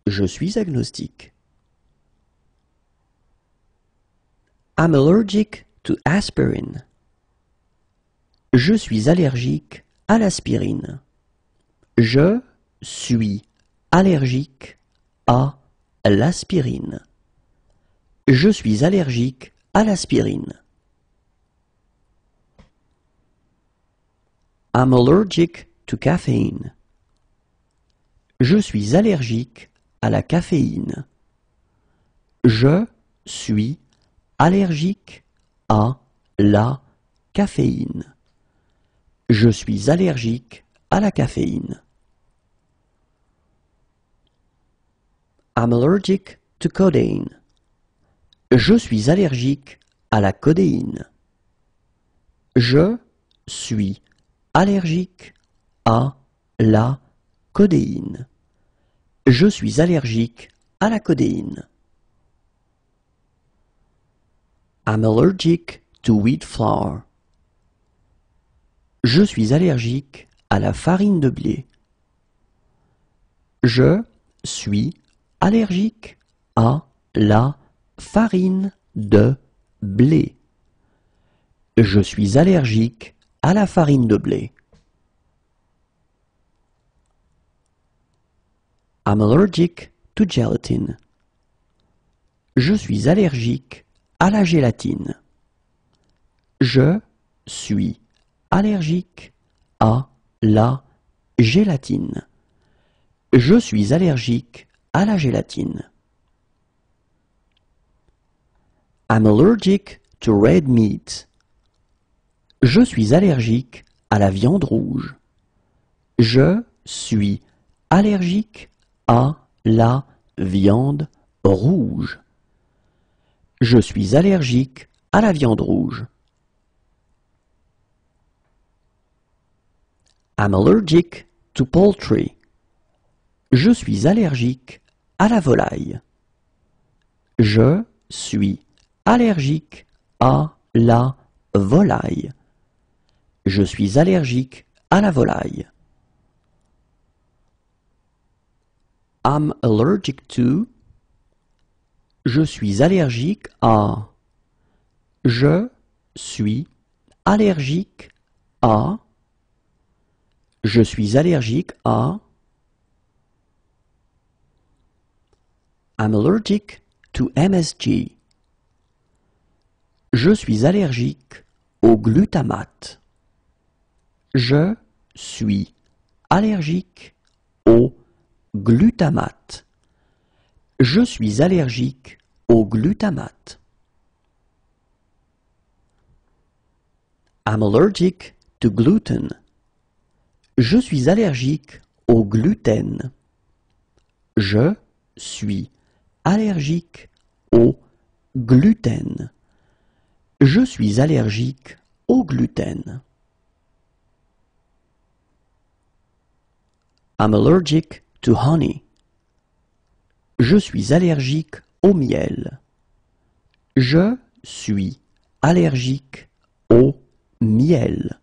Je suis agnostique. I'm allergic to aspirin. Je suis allergique à l'aspirine. Je suis allergique à l'aspirine. Je suis allergique à l'aspirine. I'm allergic to caffeine. Je suis allergique à la caféine. Je suis allergique à la caféine. Je suis allergique à la caféine. I'm allergic to codeine. Je suis allergique à la codéine. Je suis allergique à la codéine. Je suis allergique à la codéine. I'm allergic to wheat flour. Je suis allergique à la farine de blé. Je suis allergique à la farine de blé. Je suis allergique à la farine de blé. I'm allergic to gelatin. Je suis allergique à la gélatine. Je suis allergique à la gélatine. Je suis allergique à la gélatine. I'm allergic to red meat. Je suis allergique à la viande rouge. Je suis allergique à la viande rouge. Je suis allergique à la viande rouge. I'm allergic to poultry. Je suis allergique à la volaille. Je suis allergique à la volaille. Je suis allergique à la volaille. I'm allergic to. Je suis allergique à. Je suis allergique à. Je suis allergique à. I'm allergic to MSG. Je suis allergique au glutamate. Je suis allergique au glutamate. Je suis allergique au glutamate. I'm allergic to gluten. Je suis allergique au gluten. Je suis allergique au gluten. Je suis allergique au gluten. I'm allergic to honey. Je suis allergique au miel. Je suis allergique au miel.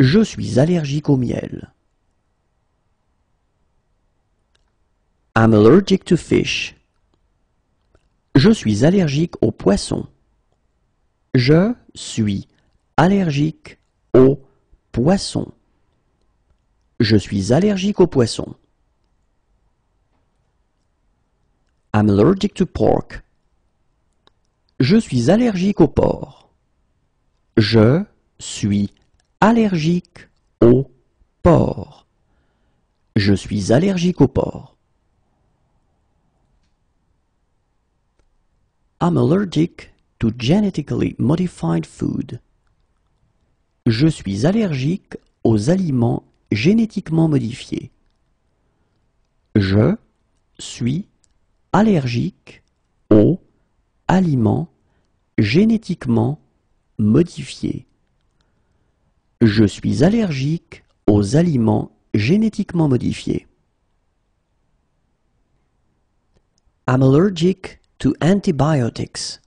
Je suis allergique au miel. I'm allergic to fish. Je suis allergique aux poissons. Je suis allergique aux poissons. Je suis allergique aux poissons. I'm allergic to pork. Je suis allergique au porc. Je suis allergique au porc. Je suis allergique au porc. I'm allergic to genetically modified food. Je suis allergique aux aliments génétiquement modifiés. Je suis allergique aux aliments génétiquement modifiés. Je suis allergique aux aliments génétiquement modifiés. I'm allergic to antibiotics.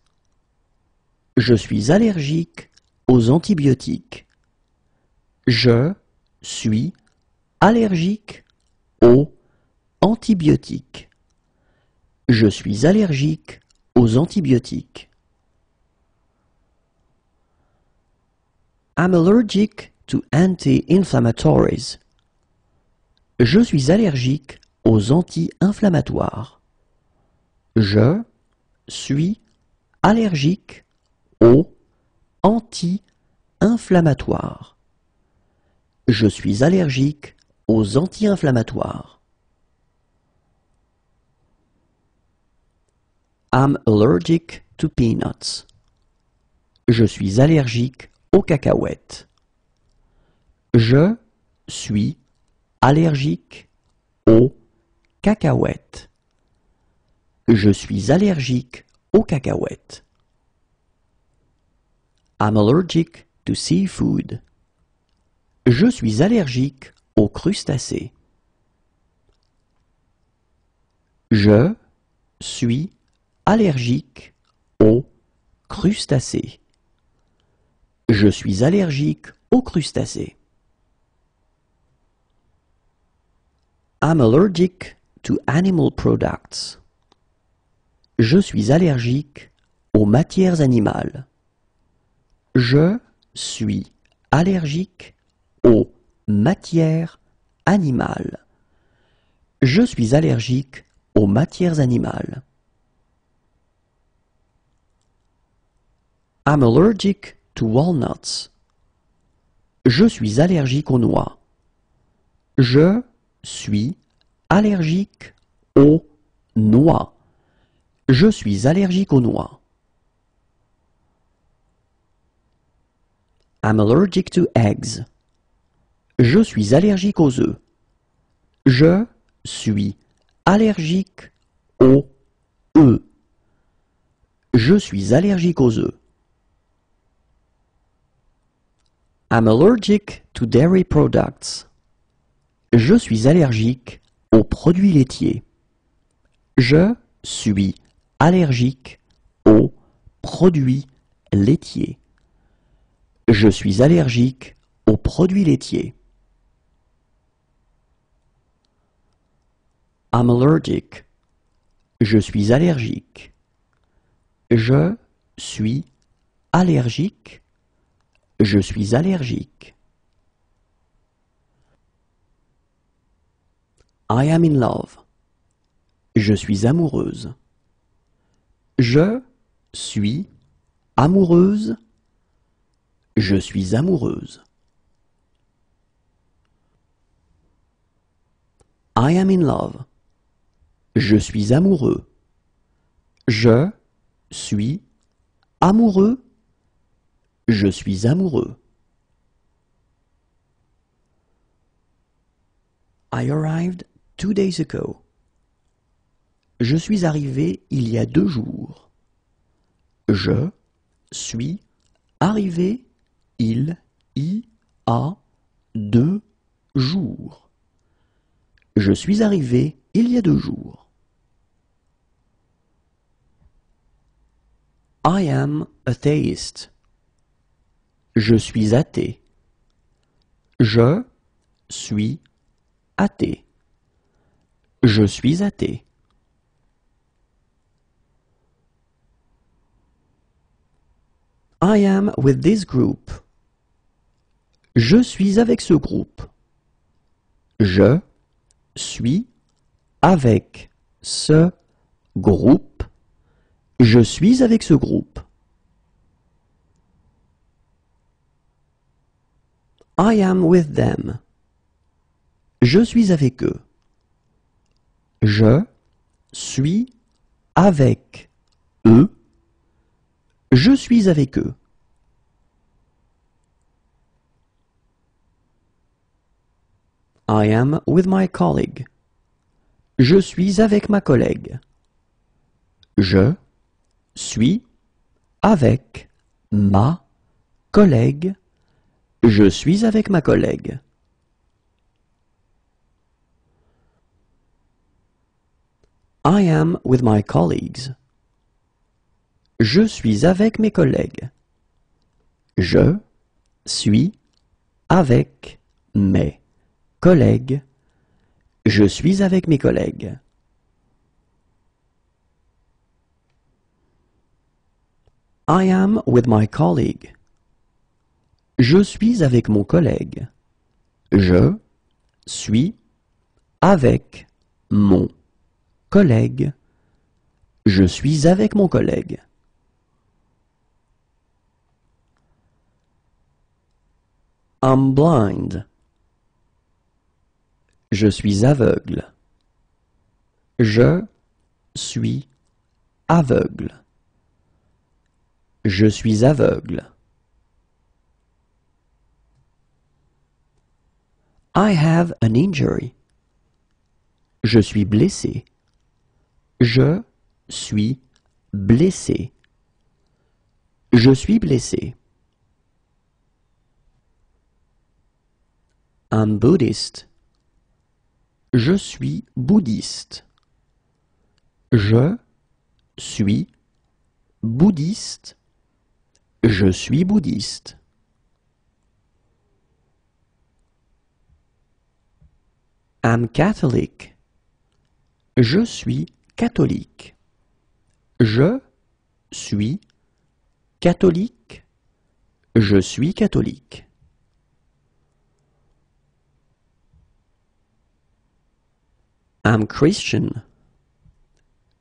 Je suis allergique aux antibiotiques. Je suis allergique aux antibiotiques. Je suis allergique aux antibiotiques. I'm allergic to anti-inflammatories. Je suis allergique aux anti-inflammatoires. Je suis allergique aux anti-inflammatoires. Je suis allergique aux anti-inflammatoires. I'm allergic to peanuts. Je suis allergique aux cacahuètes. Je suis allergique aux cacahuètes. Je suis allergique aux cacahuètes. I'm allergic to seafood. Je suis allergique aux crustacés. Je suis allergique aux crustacés. Je suis allergique aux crustacés. I'm allergic to animal products. Je suis allergique aux matières animales. Je suis allergique aux matières animales. Je suis allergique aux matières animales. I'm allergic to walnuts. Je suis allergique aux noix. Je suis allergique aux noix. Je suis allergique aux noix. I'm allergic to eggs. Je suis allergique aux œufs. Je suis allergique aux œufs. Je suis allergique aux œufs. I'm allergic to dairy products. Je suis allergique aux produits laitiers. Je suis allergique aux produits laitiers. Je suis allergique aux produits laitiers. I'm allergic. Je suis allergique. Je suis allergique. Je suis allergique. I am in love. Je suis amoureuse. Je suis amoureuse. Je suis amoureuse. I am in love. Je suis amoureux. Je suis amoureux. Je suis amoureux. I arrived two days ago. Je suis arrivé il y a deux jours. Je suis arrivé il y a deux jours. Je suis arrivé il y a deux jours. I am a theist. Je suis athée. Je suis athée. Je suis athée. I am with this group. Je suis avec ce groupe. Je suis avec ce groupe. Je suis avec ce groupe. I am with them. Je suis avec eux. Je suis avec eux. Je suis avec eux. I am with my colleague. Je suis avec ma collègue. Je suis avec ma collègue. Je suis avec ma collègue. I am with my colleagues. Je suis avec mes collègues. Je suis avec mes collègues. Je suis avec mes collègues. I am with my colleague. Je suis avec mon collègue. Je suis avec mon collègue. Je suis avec mon collègue. I'm blind. Je suis aveugle. Je suis aveugle. Je suis aveugle. I have an injury. Je suis blessé. Je suis blessé. Je suis blessé. I'm Buddhist. Je suis bouddhiste. Je suis bouddhiste. Je suis bouddhiste. I'm Catholic. Je suis catholique. Je suis catholique. Je suis catholique. I'm Christian.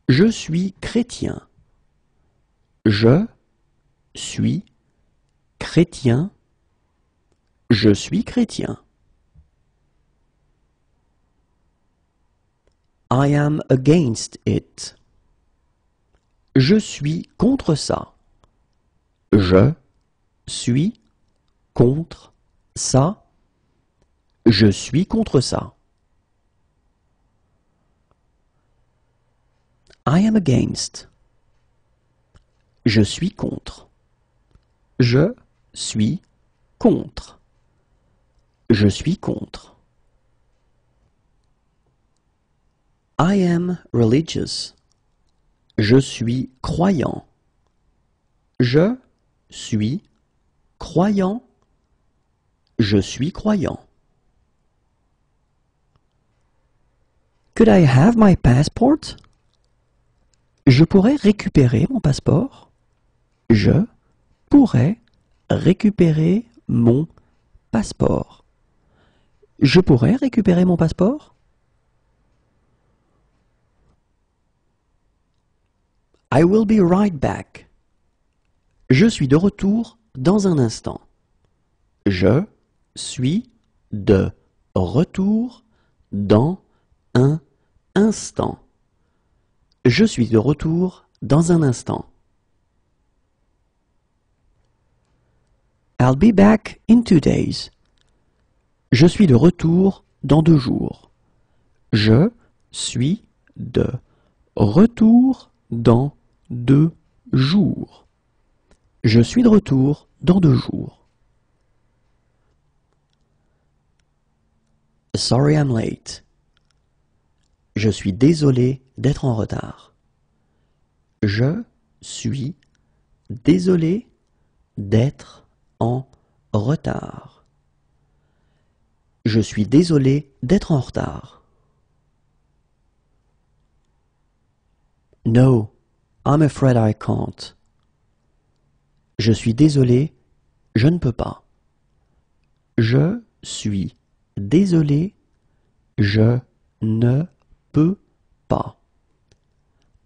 Je suis chrétien. Je suis chrétien. Je suis chrétien. I am against it. Je suis contre ça. Je suis contre ça. Je suis contre ça. I am against. Je suis contre. Je suis contre. Je suis contre. I am religious. Je suis croyant. Je suis croyant. Je suis croyant. Could I have my passport? Je pourrais récupérer mon passeport Je pourrais récupérer mon passeport. Je pourrais récupérer mon passeport? I will be right back. Je suis de retour dans un instant. Je suis de retour dans un instant. Je suis de retour dans un instant. I'll be back in two days. Je suis de retour dans deux jours. Je suis de retour dans deux jours. Je suis de retour dans deux jours. Sorry I'm late. Je suis désolé d'être en retard. Je suis désolé d'être en retard. Je suis désolé d'être en retard. No, I'm afraid I can't. Je suis désolé, je ne peux pas. Je suis désolé, je ne peux pas.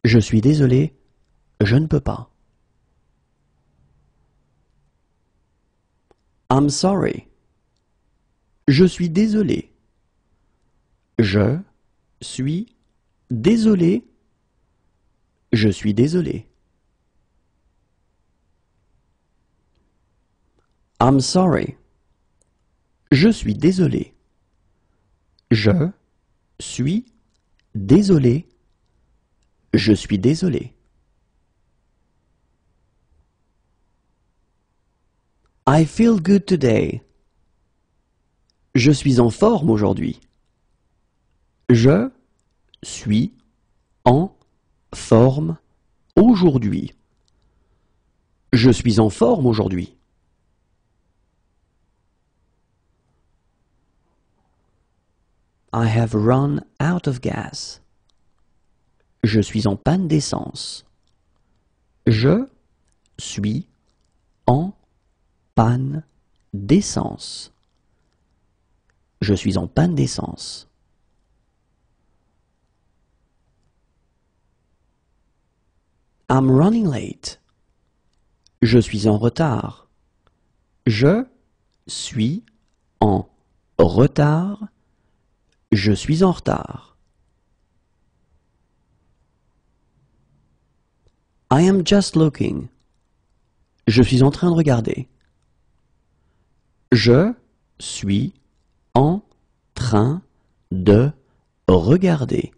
Je suis désolé, je ne peux pas. I'm sorry. Je suis désolé. Je suis désolé. Je suis désolé. I'm sorry. Je suis désolé. Je suis désolé. Je suis désolé. I feel good today. Je suis en forme aujourd'hui. Je suis en forme aujourd'hui. Je suis en forme aujourd'hui. I have run out of gas. Je suis en panne d'essence. Je suis en panne d'essence. Je suis en panne d'essence. I'm running late. Je suis en retard. Je suis en retard. Je suis en retard. I am just looking. Je suis en train de regarder. Je suis en train de regarder.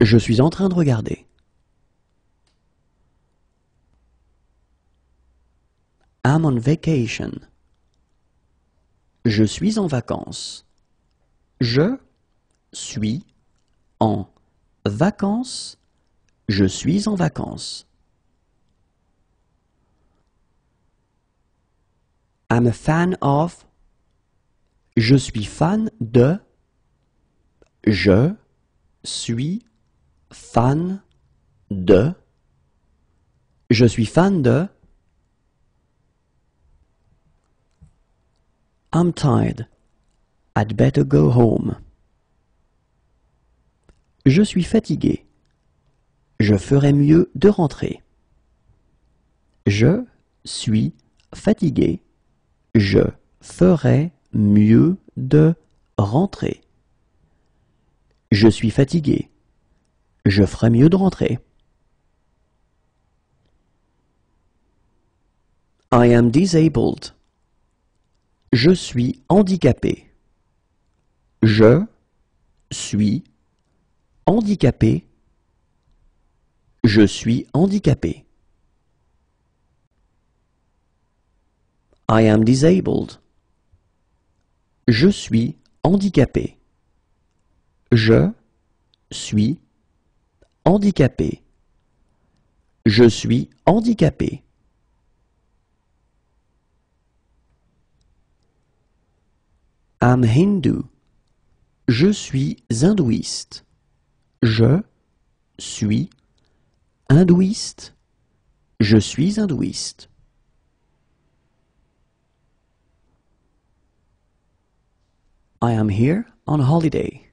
Je suis en train de regarder. I'm on vacation. Je suis en vacances. Je suis en vacances. Je suis en vacances. I'm a fan of. Je suis fan de. Je suis fan de. Je suis fan de. I'm tired. I'd better go home. Je suis fatigué. Je ferais mieux de rentrer. Je suis fatigué. Je ferais mieux de rentrer. Je suis fatigué. Je ferais mieux de rentrer. I am disabled. Je suis handicapé. Je suis handicapé. Je suis handicapé. I am disabled. Je suis handicapé. Je suis handicapé. Je suis handicapé. I'm Hindu. Je suis hindouiste. Je suis hindouiste. Je suis hindouiste. I am here on holiday.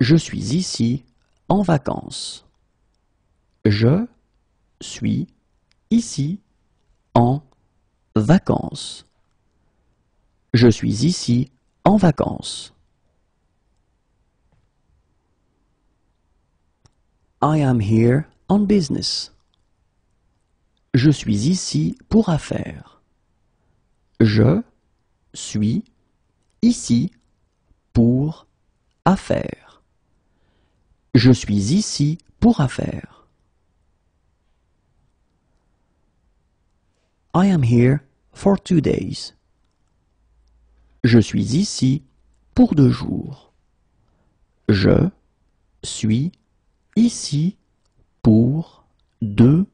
Je suis ici en vacances. Je suis ici en vacances. Je suis ici en vacances. I am here on business. Je suis ici pour affaires. Je suis ici pour affaires. Je suis ici pour affaires. I am here for two days. Je suis ici pour deux jours. Je suis ici pour deux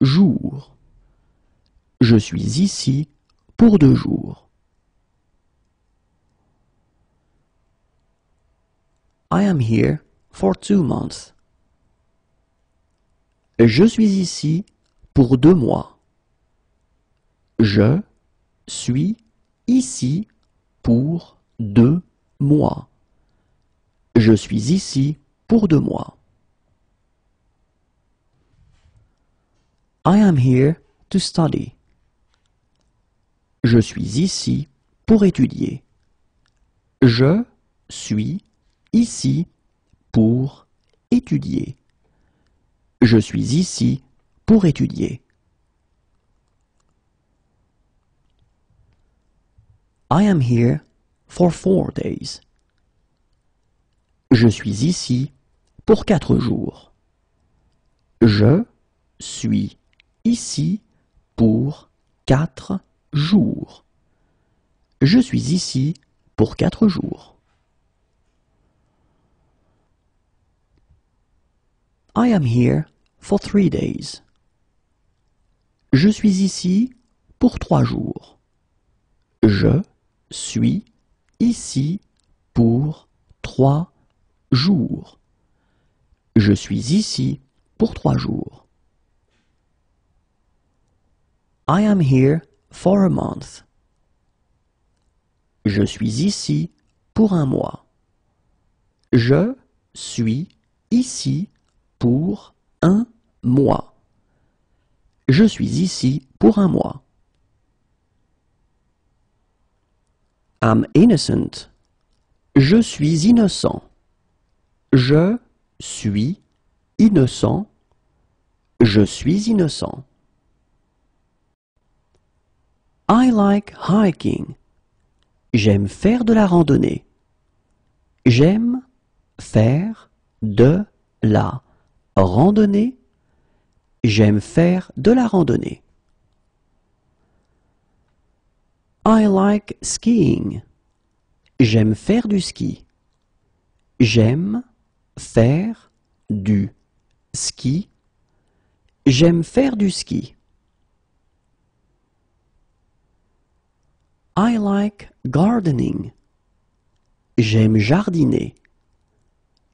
jours. Je suis ici pour deux jours. I am here for two months. Je suis ici pour deux mois. Je suis ici pour deux mois. Je suis ici pour deux mois. I am here to study. Je suis ici pour étudier. Je suis ici pour étudier. Je suis ici pour étudier. I am here for four days. Je suis ici pour quatre jours. Je suis ici pour quatre jours. Je suis ici pour quatre jours. I am here for three days. Je suis ici pour trois jours. Je suis ici pour trois jours. Je suis ici pour trois jours. I am here for a month. Je suis ici pour un mois. Je suis ici pour un mois. Je suis ici pour un mois. I'm innocent. Je suis innocent. Je suis innocent. Je suis innocent. I like hiking. J'aime faire de la randonnée. J'aime faire de la randonnée. J'aime faire de la randonnée. I like skiing. J'aime faire du ski. J'aime faire du ski. J'aime faire du ski. I like gardening. J'aime jardiner.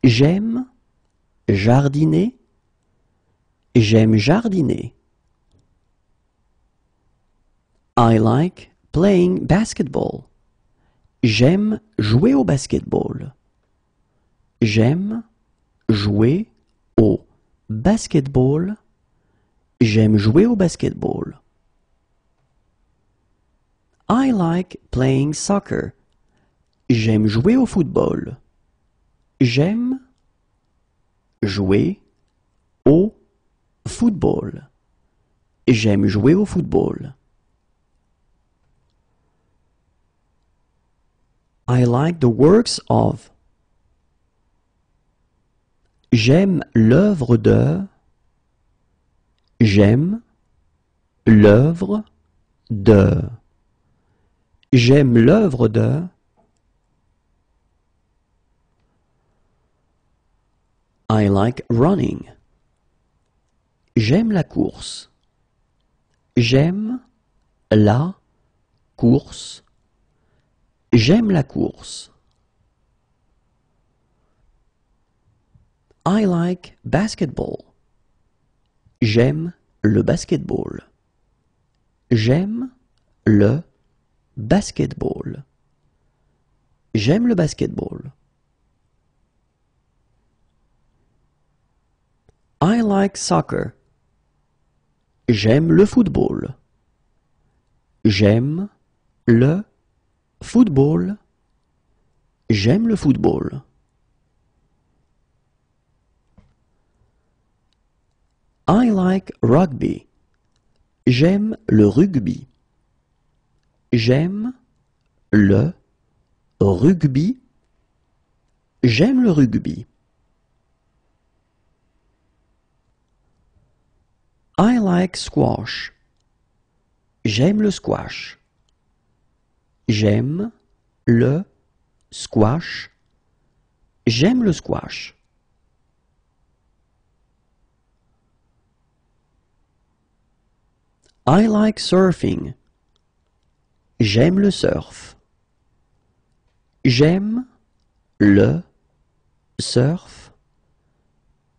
J'aime jardiner. J'aime jardiner. I like playing basketball. J'aime jouer au basketball. J'aime jouer au basketball. J'aime jouer au basketball. I like playing soccer. J'aime jouer au football. J'aime jouer au football. J'aime jouer au football. I like the works of. J'aime l'œuvre de. J'aime l'œuvre de. J'aime l'œuvre de. I like running. J'aime la course. J'aime la course. J'aime la course. I like basketball. J'aime le basketball. J'aime le basketball. J'aime le basketball. I like soccer. J'aime le football. J'aime le football. J'aime le football. I like rugby. J'aime le rugby. J'aime le rugby. J'aime le rugby. I like squash. J'aime le squash. J'aime le squash. J'aime le squash. I like surfing. J'aime le surf. J'aime le surf.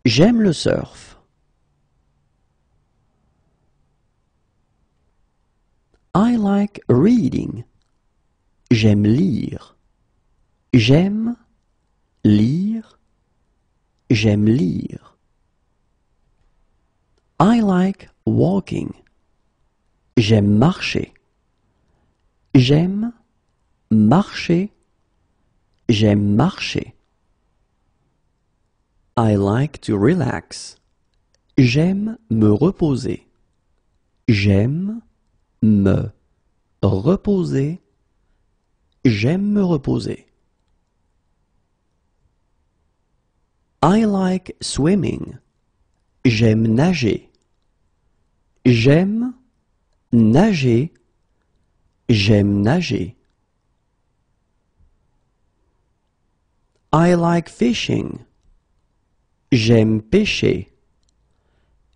J'aime le surf. I like reading. J'aime lire. J'aime lire. J'aime lire. I like walking. J'aime marcher. J'aime marcher. J'aime marcher. I like to relax. J'aime me reposer. J'aime me reposer. J'aime me reposer. I like swimming. J'aime nager. J'aime nager. J'aime nager. I like fishing. J'aime pêcher.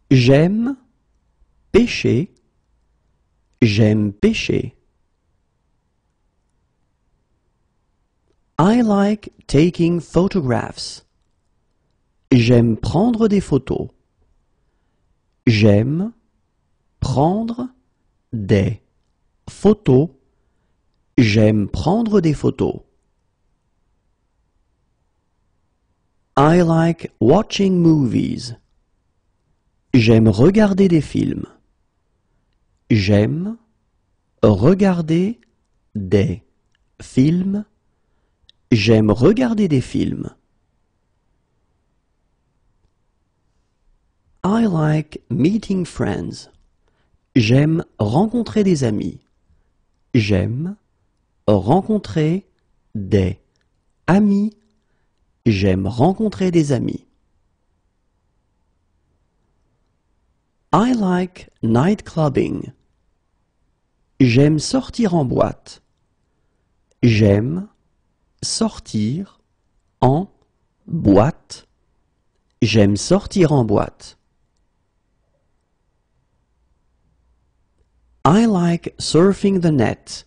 J'aime pêcher. J'aime pêcher. I like taking photographs. J'aime prendre des photos. J'aime prendre des photos. J'aime prendre des photos. I like watching movies. J'aime regarder des films. J'aime regarder des films. J'aime regarder des films. I like meeting friends. J'aime rencontrer des amis. J'aime rencontrer des amis. J'aime rencontrer des amis. I like night clubbing. J'aime sortir en boîte. J'aime sortir en boîte. J'aime sortir en boîte. I like surfing the net.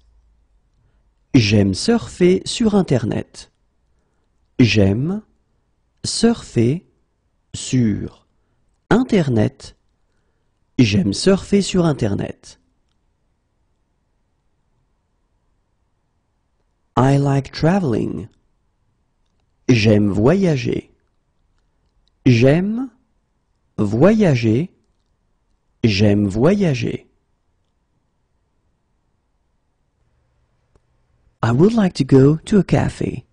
J'aime surfer sur Internet. J'aime surfer sur Internet. J'aime surfer sur Internet. I like traveling. J'aime voyager. J'aime voyager. J'aime voyager. I would like to go to a cafe.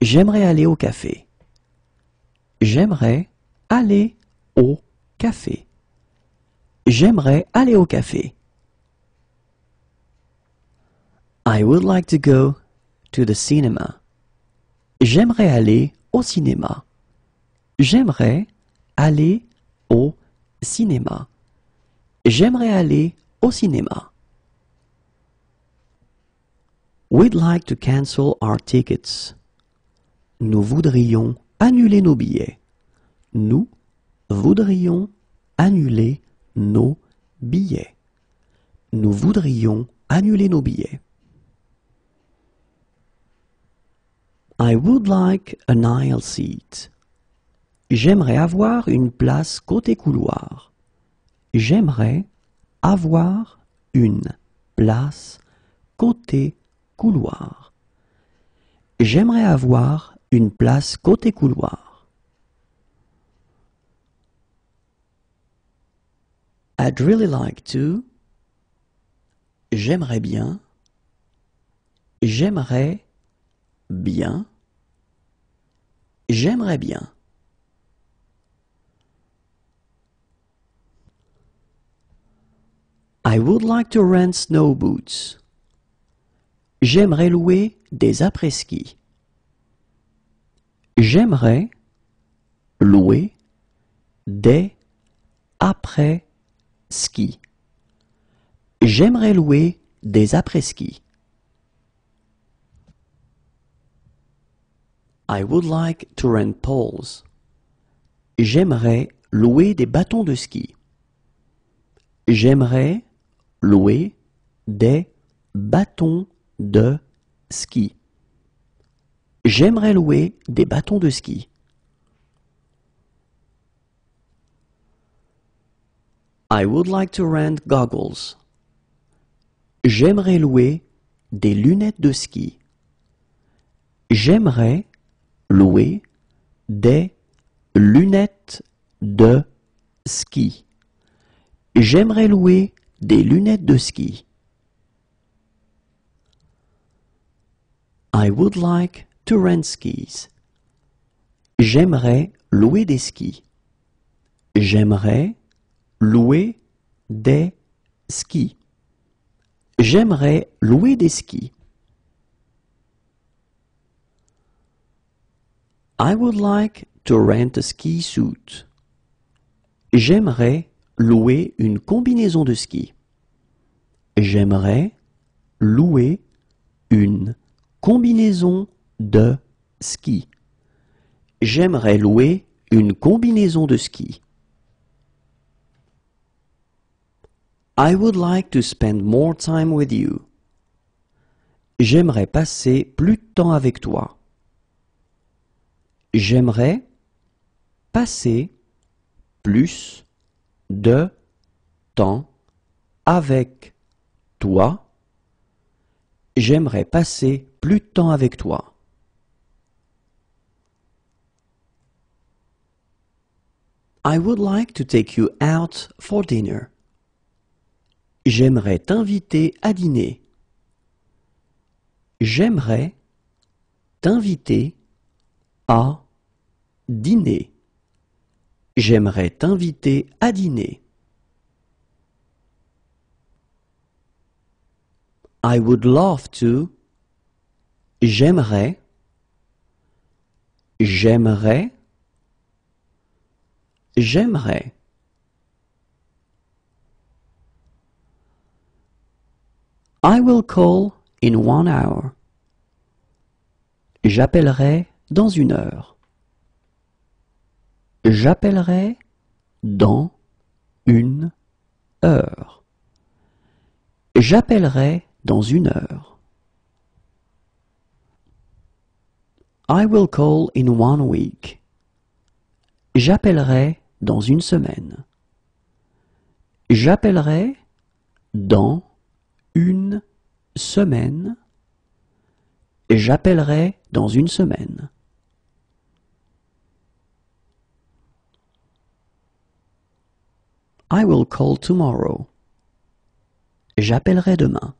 J'aimerais aller au café. J'aimerais aller au café. J'aimerais aller au café. I would like to go to the cinema. J'aimerais aller au cinéma. J'aimerais aller au cinéma. J'aimerais aller au cinéma. We'd like to cancel our tickets. Nous voudrions annuler nos billets. Nous voudrions annuler nos billets. Nous voudrions annuler nos billets. I would like an aisle seat. J'aimerais avoir une place côté couloir. J'aimerais avoir une place côté couloir. J'aimerais avoir une place côté couloir. I'd really like to. J'aimerais bien. J'aimerais bien. J'aimerais bien. I would like to rent snow boots. J'aimerais louer des après-ski. J'aimerais louer des après-ski. J'aimerais louer des après-ski. I would like to rent poles. J'aimerais louer des bâtons de ski. J'aimerais louer des bâtons de ski. J'aimerais louer des bâtons de ski. I would like to rent goggles. J'aimerais louer des lunettes de ski. J'aimerais louer des lunettes de ski. J'aimerais louer des lunettes de ski. I would like to rent skis. J'aimerais louer des skis. J'aimerais louer des skis. J'aimerais louer des skis. I would like to rent a ski suit. J'aimerais louer une combinaison de ski. J'aimerais louer une combinaison de ski. J'aimerais louer une combinaison de ski. I would like to spend more time with you. J'aimerais passer plus de temps avec toi. J'aimerais passer plus de temps avec toi. J'aimerais passer plus de temps avec toi. I would like to take you out for dinner. J'aimerais t'inviter à dîner. J'aimerais t'inviter à dîner. J'aimerais t'inviter à dîner. I would love to. J'aimerais. J'aimerais. J'aimerais. I will call in one hour. J'appellerai dans une heure. J'appellerai dans une heure. J'appellerai dans une heure. I will call in one week. J'appellerai dans une semaine. J'appellerai dans une semaine. J'appellerai dans une semaine. I will call tomorrow. J'appellerai demain.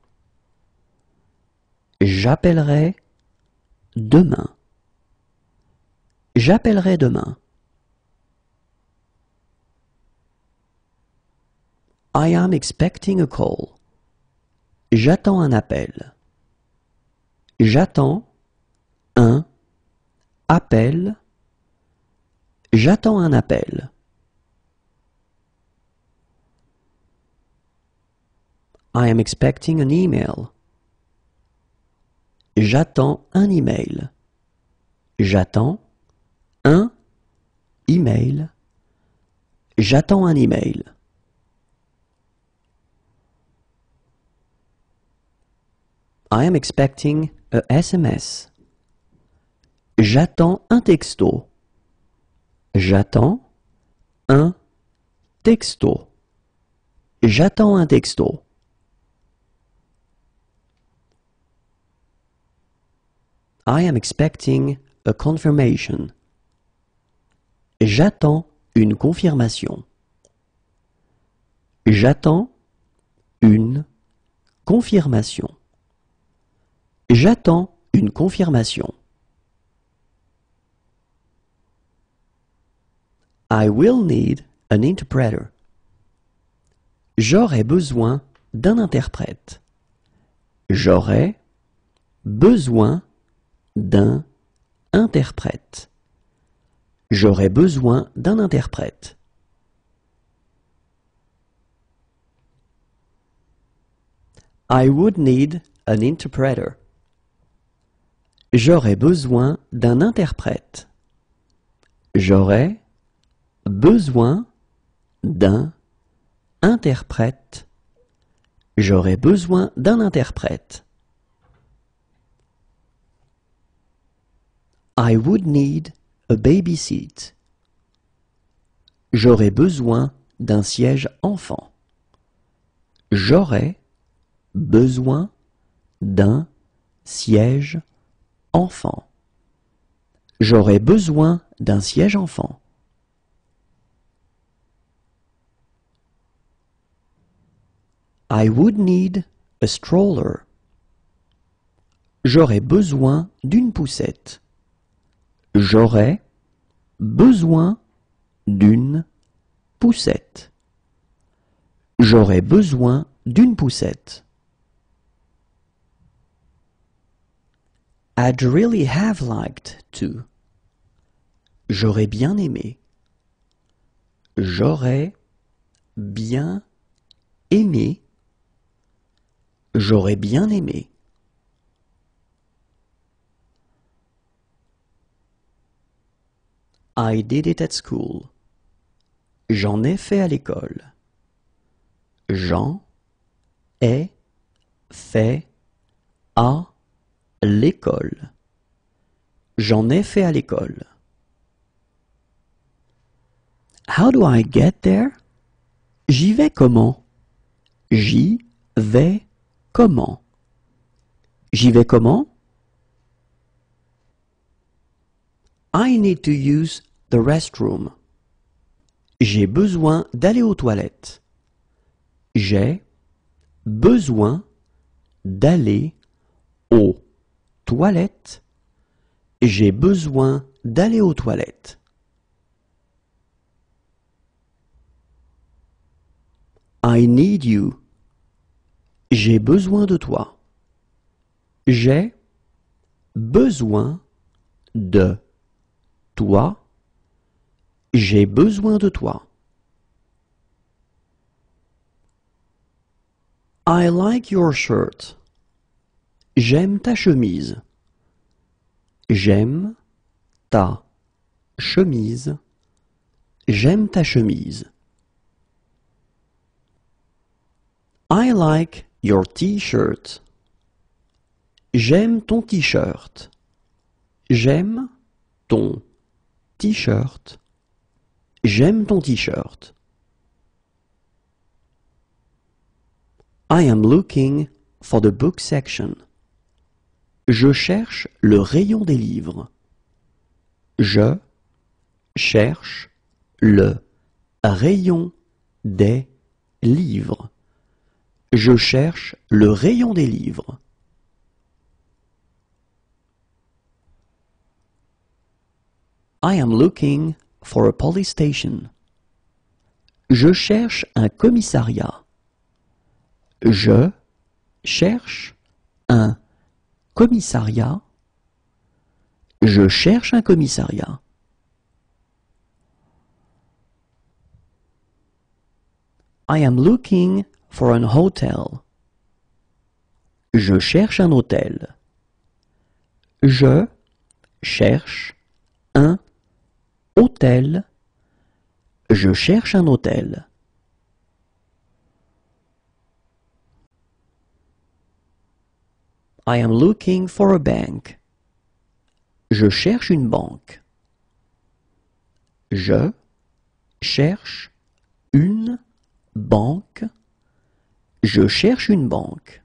J'appellerai demain. J'appellerai demain. I am expecting a call. J'attends un appel. J'attends un appel. J'attends un appel. I am expecting an email. J'attends un email. J'attends un email. J'attends un email. I am expecting a SMS. J'attends un texto. J'attends un texto. J'attends un texto. I am expecting a confirmation. J'attends une confirmation. J'attends une confirmation. J'attends une confirmation. I will need an interpreter. J'aurai besoin d'un interprète. J'aurai besoin d'un interprète. J'aurai besoin d'un interprète. I would need an interpreter. J'aurais besoin d'un interprète. J'aurais besoin d'un interprète. J'aurais besoin d'un interprète. I would need a baby seat. J'aurais besoin d'un siège enfant. J'aurais besoin d'un siège enfant. J'aurais besoin d'un siège enfant. I would need a stroller. J'aurais besoin d'une poussette. J'aurais besoin d'une poussette. J'aurais besoin d'une poussette. I'd really have liked to. J'aurais bien aimé. J'aurais bien aimé. J'aurais bien aimé. I did it at school. J'en ai fait à l'école. J'en ai fait à l'école. J'en ai fait à l'école. How do I get there? J'y vais comment? J'y vais comment? J'y vais comment? I need to use the restroom. J'ai besoin d'aller aux toilettes. J'ai besoin d'aller aux toilettes. J'ai besoin d'aller aux toilettes. I need you. J'ai besoin de toi. J'ai besoin de toi. J'ai besoin de toi. I like your shirt. J'aime ta chemise. J'aime ta chemise. J'aime ta chemise. I like your t-shirt. J'aime ton t-shirt. J'aime ton t-shirt. J'aime ton t-shirt. I am looking for the book section. Je cherche le rayon des livres. Je cherche le rayon des livres. Je cherche le rayon des livres. I am looking for a police station. Je cherche un commissariat. Je cherche un commissariat. Je cherche un commissariat. I am looking for an hotel. Je cherche un hôtel. Je cherche un hôtel. Je cherche un hôtel. I am looking for a bank. Je cherche une banque. Je cherche une banque. Je cherche une banque.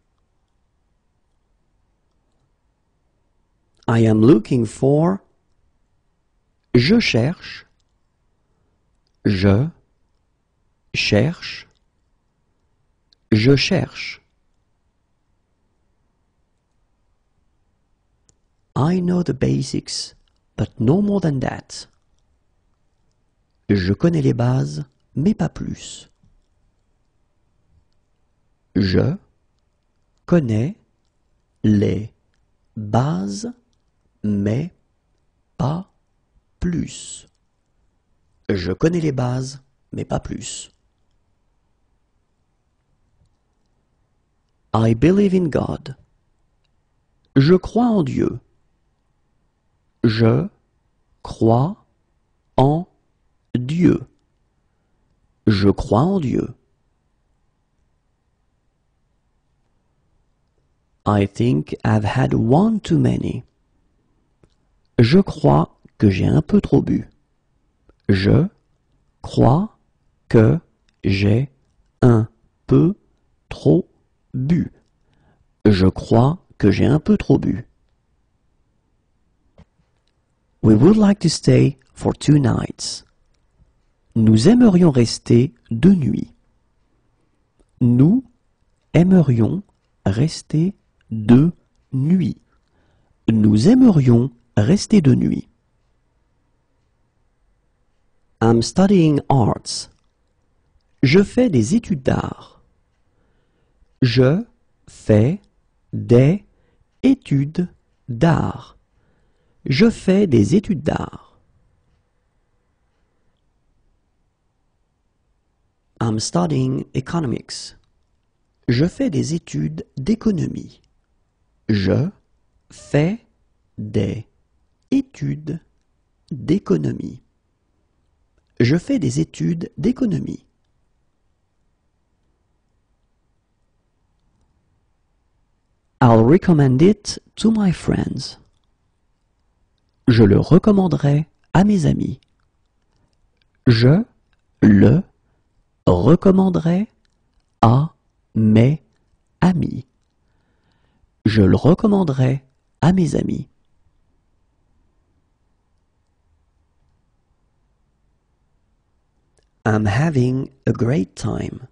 I am looking for. Je cherche… je… cherche… je cherche… I know the basics, but no more than that. Je connais les bases, mais pas plus. Je connais les bases, mais pas plus plus. Je connais les bases, mais pas plus. I believe in God. Je crois en Dieu. Je crois en Dieu. Je crois en Dieu. I think I've had one too many. Je crois j'ai un peu trop bu. Je crois que j'ai un peu trop bu. Je crois que j'ai un peu trop bu. We would like to stay for two nights. Nous aimerions rester deux nuits. Nous aimerions rester deux nuits. Nous aimerions rester deux nuits. I'm studying arts. Je fais des études d'art. Je fais des études d'art. Je fais des études d'art. I'm studying economics. Je fais des études d'économie. Je fais des études d'économie. Je fais des études d'économie. I'll recommend it to my friends. Je le recommanderai à mes amis. Je le recommanderai à mes amis. Je le recommanderai à mes amis. I'm having a great time.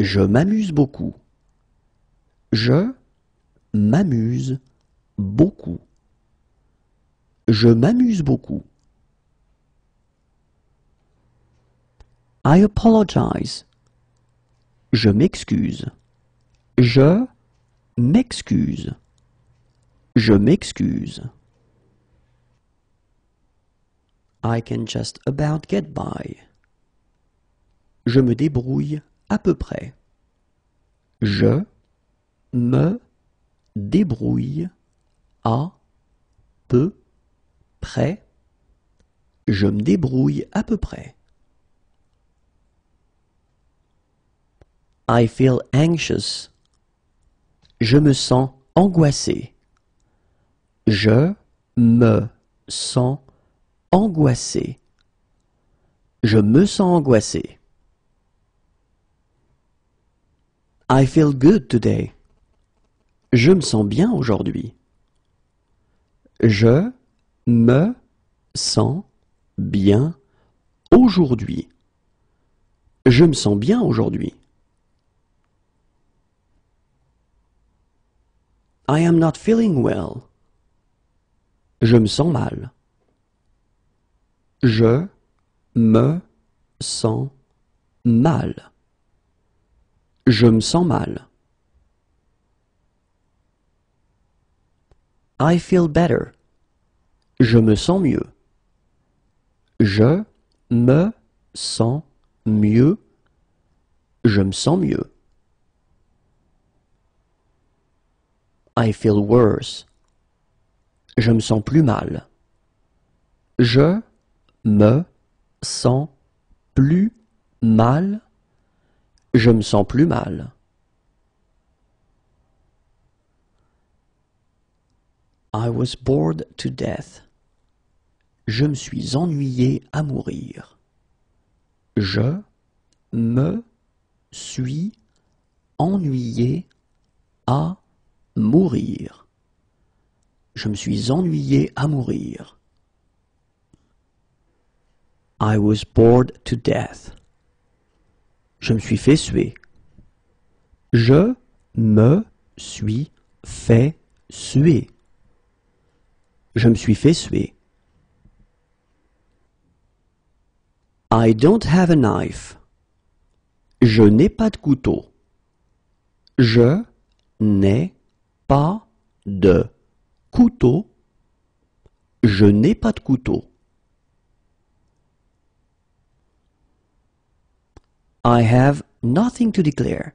Je m'amuse beaucoup. Je m'amuse beaucoup. Je m'amuse beaucoup. I apologize. Je m'excuse. Je m'excuse. Je m'excuse. I can just about get by. Je me débrouille à peu près. Je me débrouille à peu près. Je me débrouille à peu près. I feel anxious. Je me sens angoissé. Je me sens angoissé. Je me sens angoissé. I feel good today. Je me sens bien aujourd'hui. Je me sens bien aujourd'hui. Je me sens bien aujourd'hui. I am not feeling well. Je me sens mal. Je me sens mal. Je me sens mal. I feel better. Je me sens mieux. Je me sens mieux. Je me sens mieux. I feel worse. Je me sens plus mal. Je me sens plus mal. Je me sens plus mal. I was bored to death. Je me suis ennuyé à mourir. Je me suis ennuyé à mourir. Je me suis ennuyé à mourir. I was bored to death. Je me suis fait suer. Je me suis fait suer. Je me suis fait suer. I don't have a knife. Je n'ai pas de couteau. Je n'ai pas de couteau. Je n'ai pas de couteau. I have nothing to declare.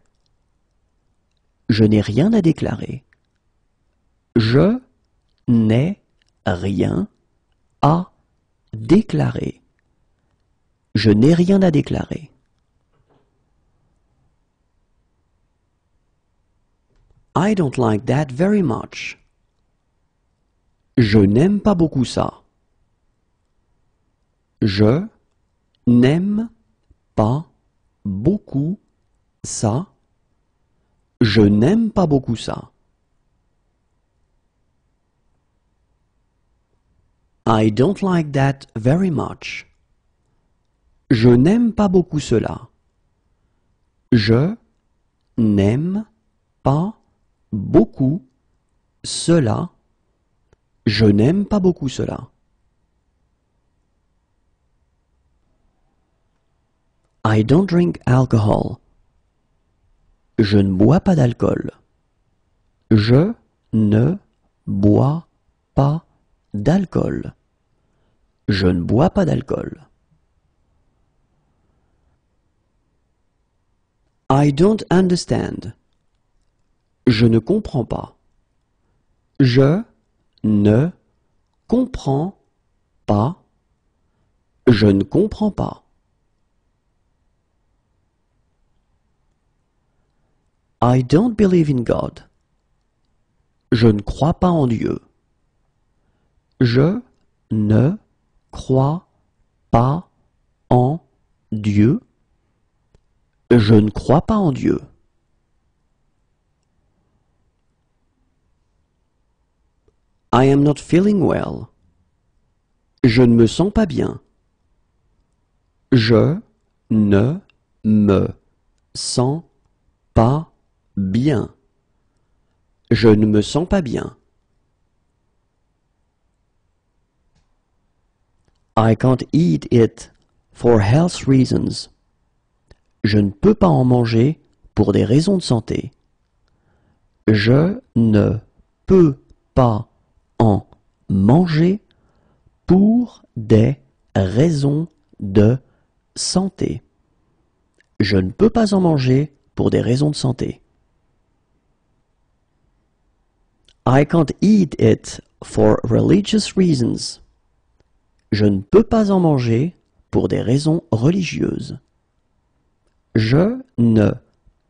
Je n'ai rien à déclarer. Je n'ai rien à déclarer. Je n'ai rien à déclarer. I don't like that very much. Je n'aime pas beaucoup ça. Je n'aime pas beaucoup ça. Je n'aime pas beaucoup ça. I don't like that very much. Je n'aime pas beaucoup cela. Je n'aime pas beaucoup cela. Je n'aime pas beaucoup cela. I don't drink alcohol. Je ne bois pas d'alcool. Je ne bois pas d'alcool. Je ne bois pas d'alcool. I don't understand. Je ne comprends pas. Je ne comprends pas. Je ne comprends pas. I don't believe in God. Je ne crois pas en Dieu. Je ne crois pas en Dieu. Je ne crois pas en Dieu. I am not feeling well. Je ne me sens pas bien. Je ne me sens pas bien. Je ne me sens pas bien. I can't eat it for health reasons. Je ne peux pas en manger pour des raisons de santé. Je ne peux pas en manger pour des raisons de santé. Je ne peux pas en manger pour des raisons de santé. I can't eat it for religious reasons. Je ne peux pas en manger pour des raisons religieuses. Je ne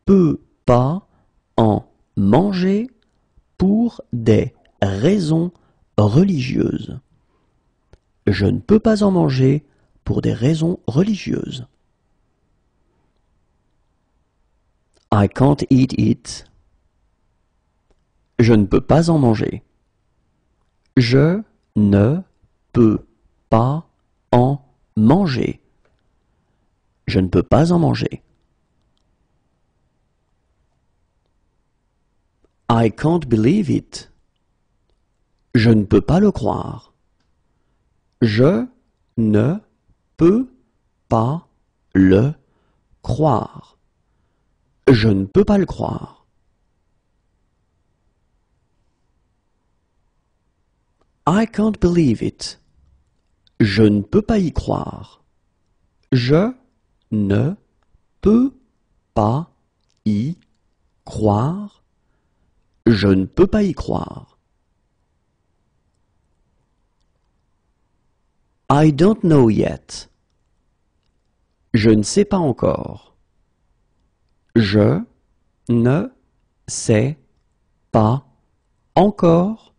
peux pas en manger pour des raisons religieuses. Je ne peux pas en manger pour des raisons religieuses. I can't eat it. Je ne peux pas en manger. Je ne peux pas en manger. Je ne peux pas en manger. I can't believe it. Je ne peux pas le croire. Je ne peux pas le croire. Je ne peux pas le croire. I can't believe it. Je ne peux pas y croire. Je ne peux pas y croire. Je ne peux pas y croire. I don't know yet. Je ne sais pas encore. Je ne sais pas encore.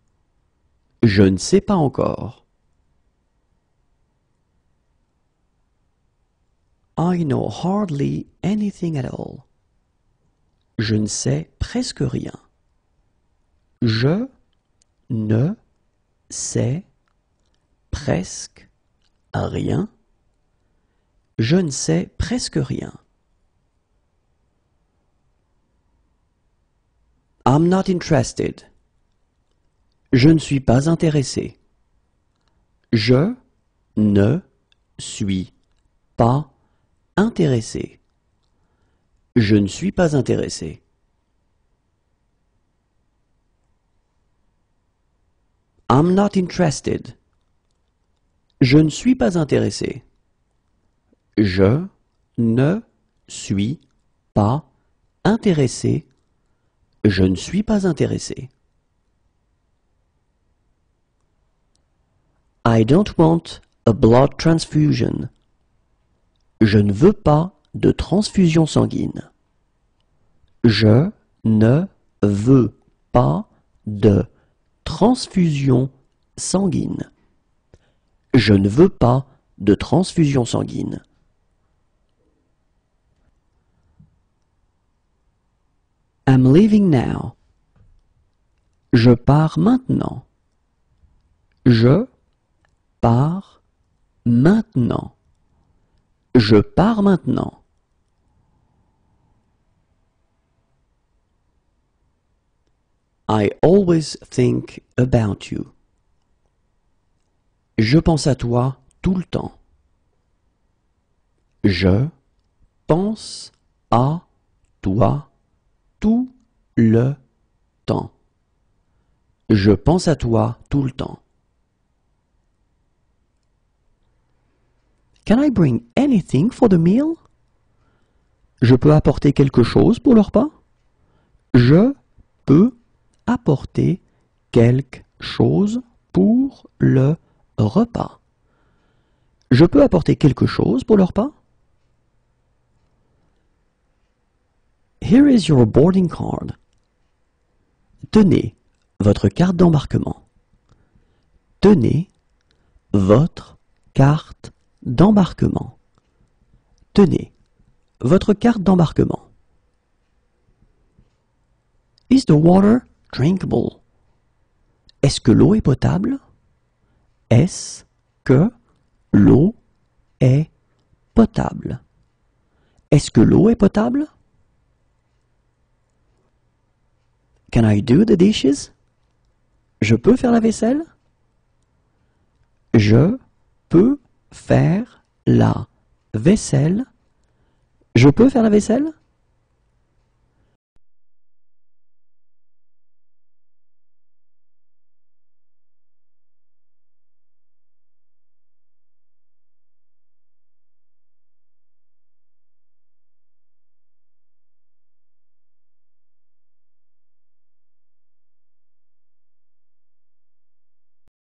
Je ne sais pas encore. I know hardly anything at all. Je ne sais presque rien. Je ne sais presque rien. Je ne sais presque rien. I'm not interested. Je ne suis pas intéressé. Je ne suis pas intéressé. Je ne suis pas intéressé. I'm not interested. Je ne suis pas intéressé. Je ne suis pas intéressé. Je ne suis pas intéressé. I don't want a blood transfusion. Je ne veux pas de transfusion sanguine. Je ne veux pas de transfusion sanguine. Je ne veux pas de transfusion sanguine. I'm leaving now. Je pars maintenant. Je pars maintenant. Je pars maintenant. I always think about you. Je pense à toi tout le temps. Je pense à toi tout le temps. Je pense à toi tout le temps. Can I bring anything for the meal? Je peux apporter quelque chose pour le repas? Je peux apporter quelque chose pour le repas. Je peux apporter quelque chose pour le repas? Here is your boarding card. Tenez votre carte d'embarquement. Tenez votre carte d'embarquement. Tenez votre carte d'embarquement. Is the water drinkable? Est-ce que l'eau est potable? Est-ce que l'eau est potable? Est-ce que l'eau est potable? Can I do the dishes? Je peux faire la vaisselle? Je peux faire la vaisselle? Je peux faire la vaisselle?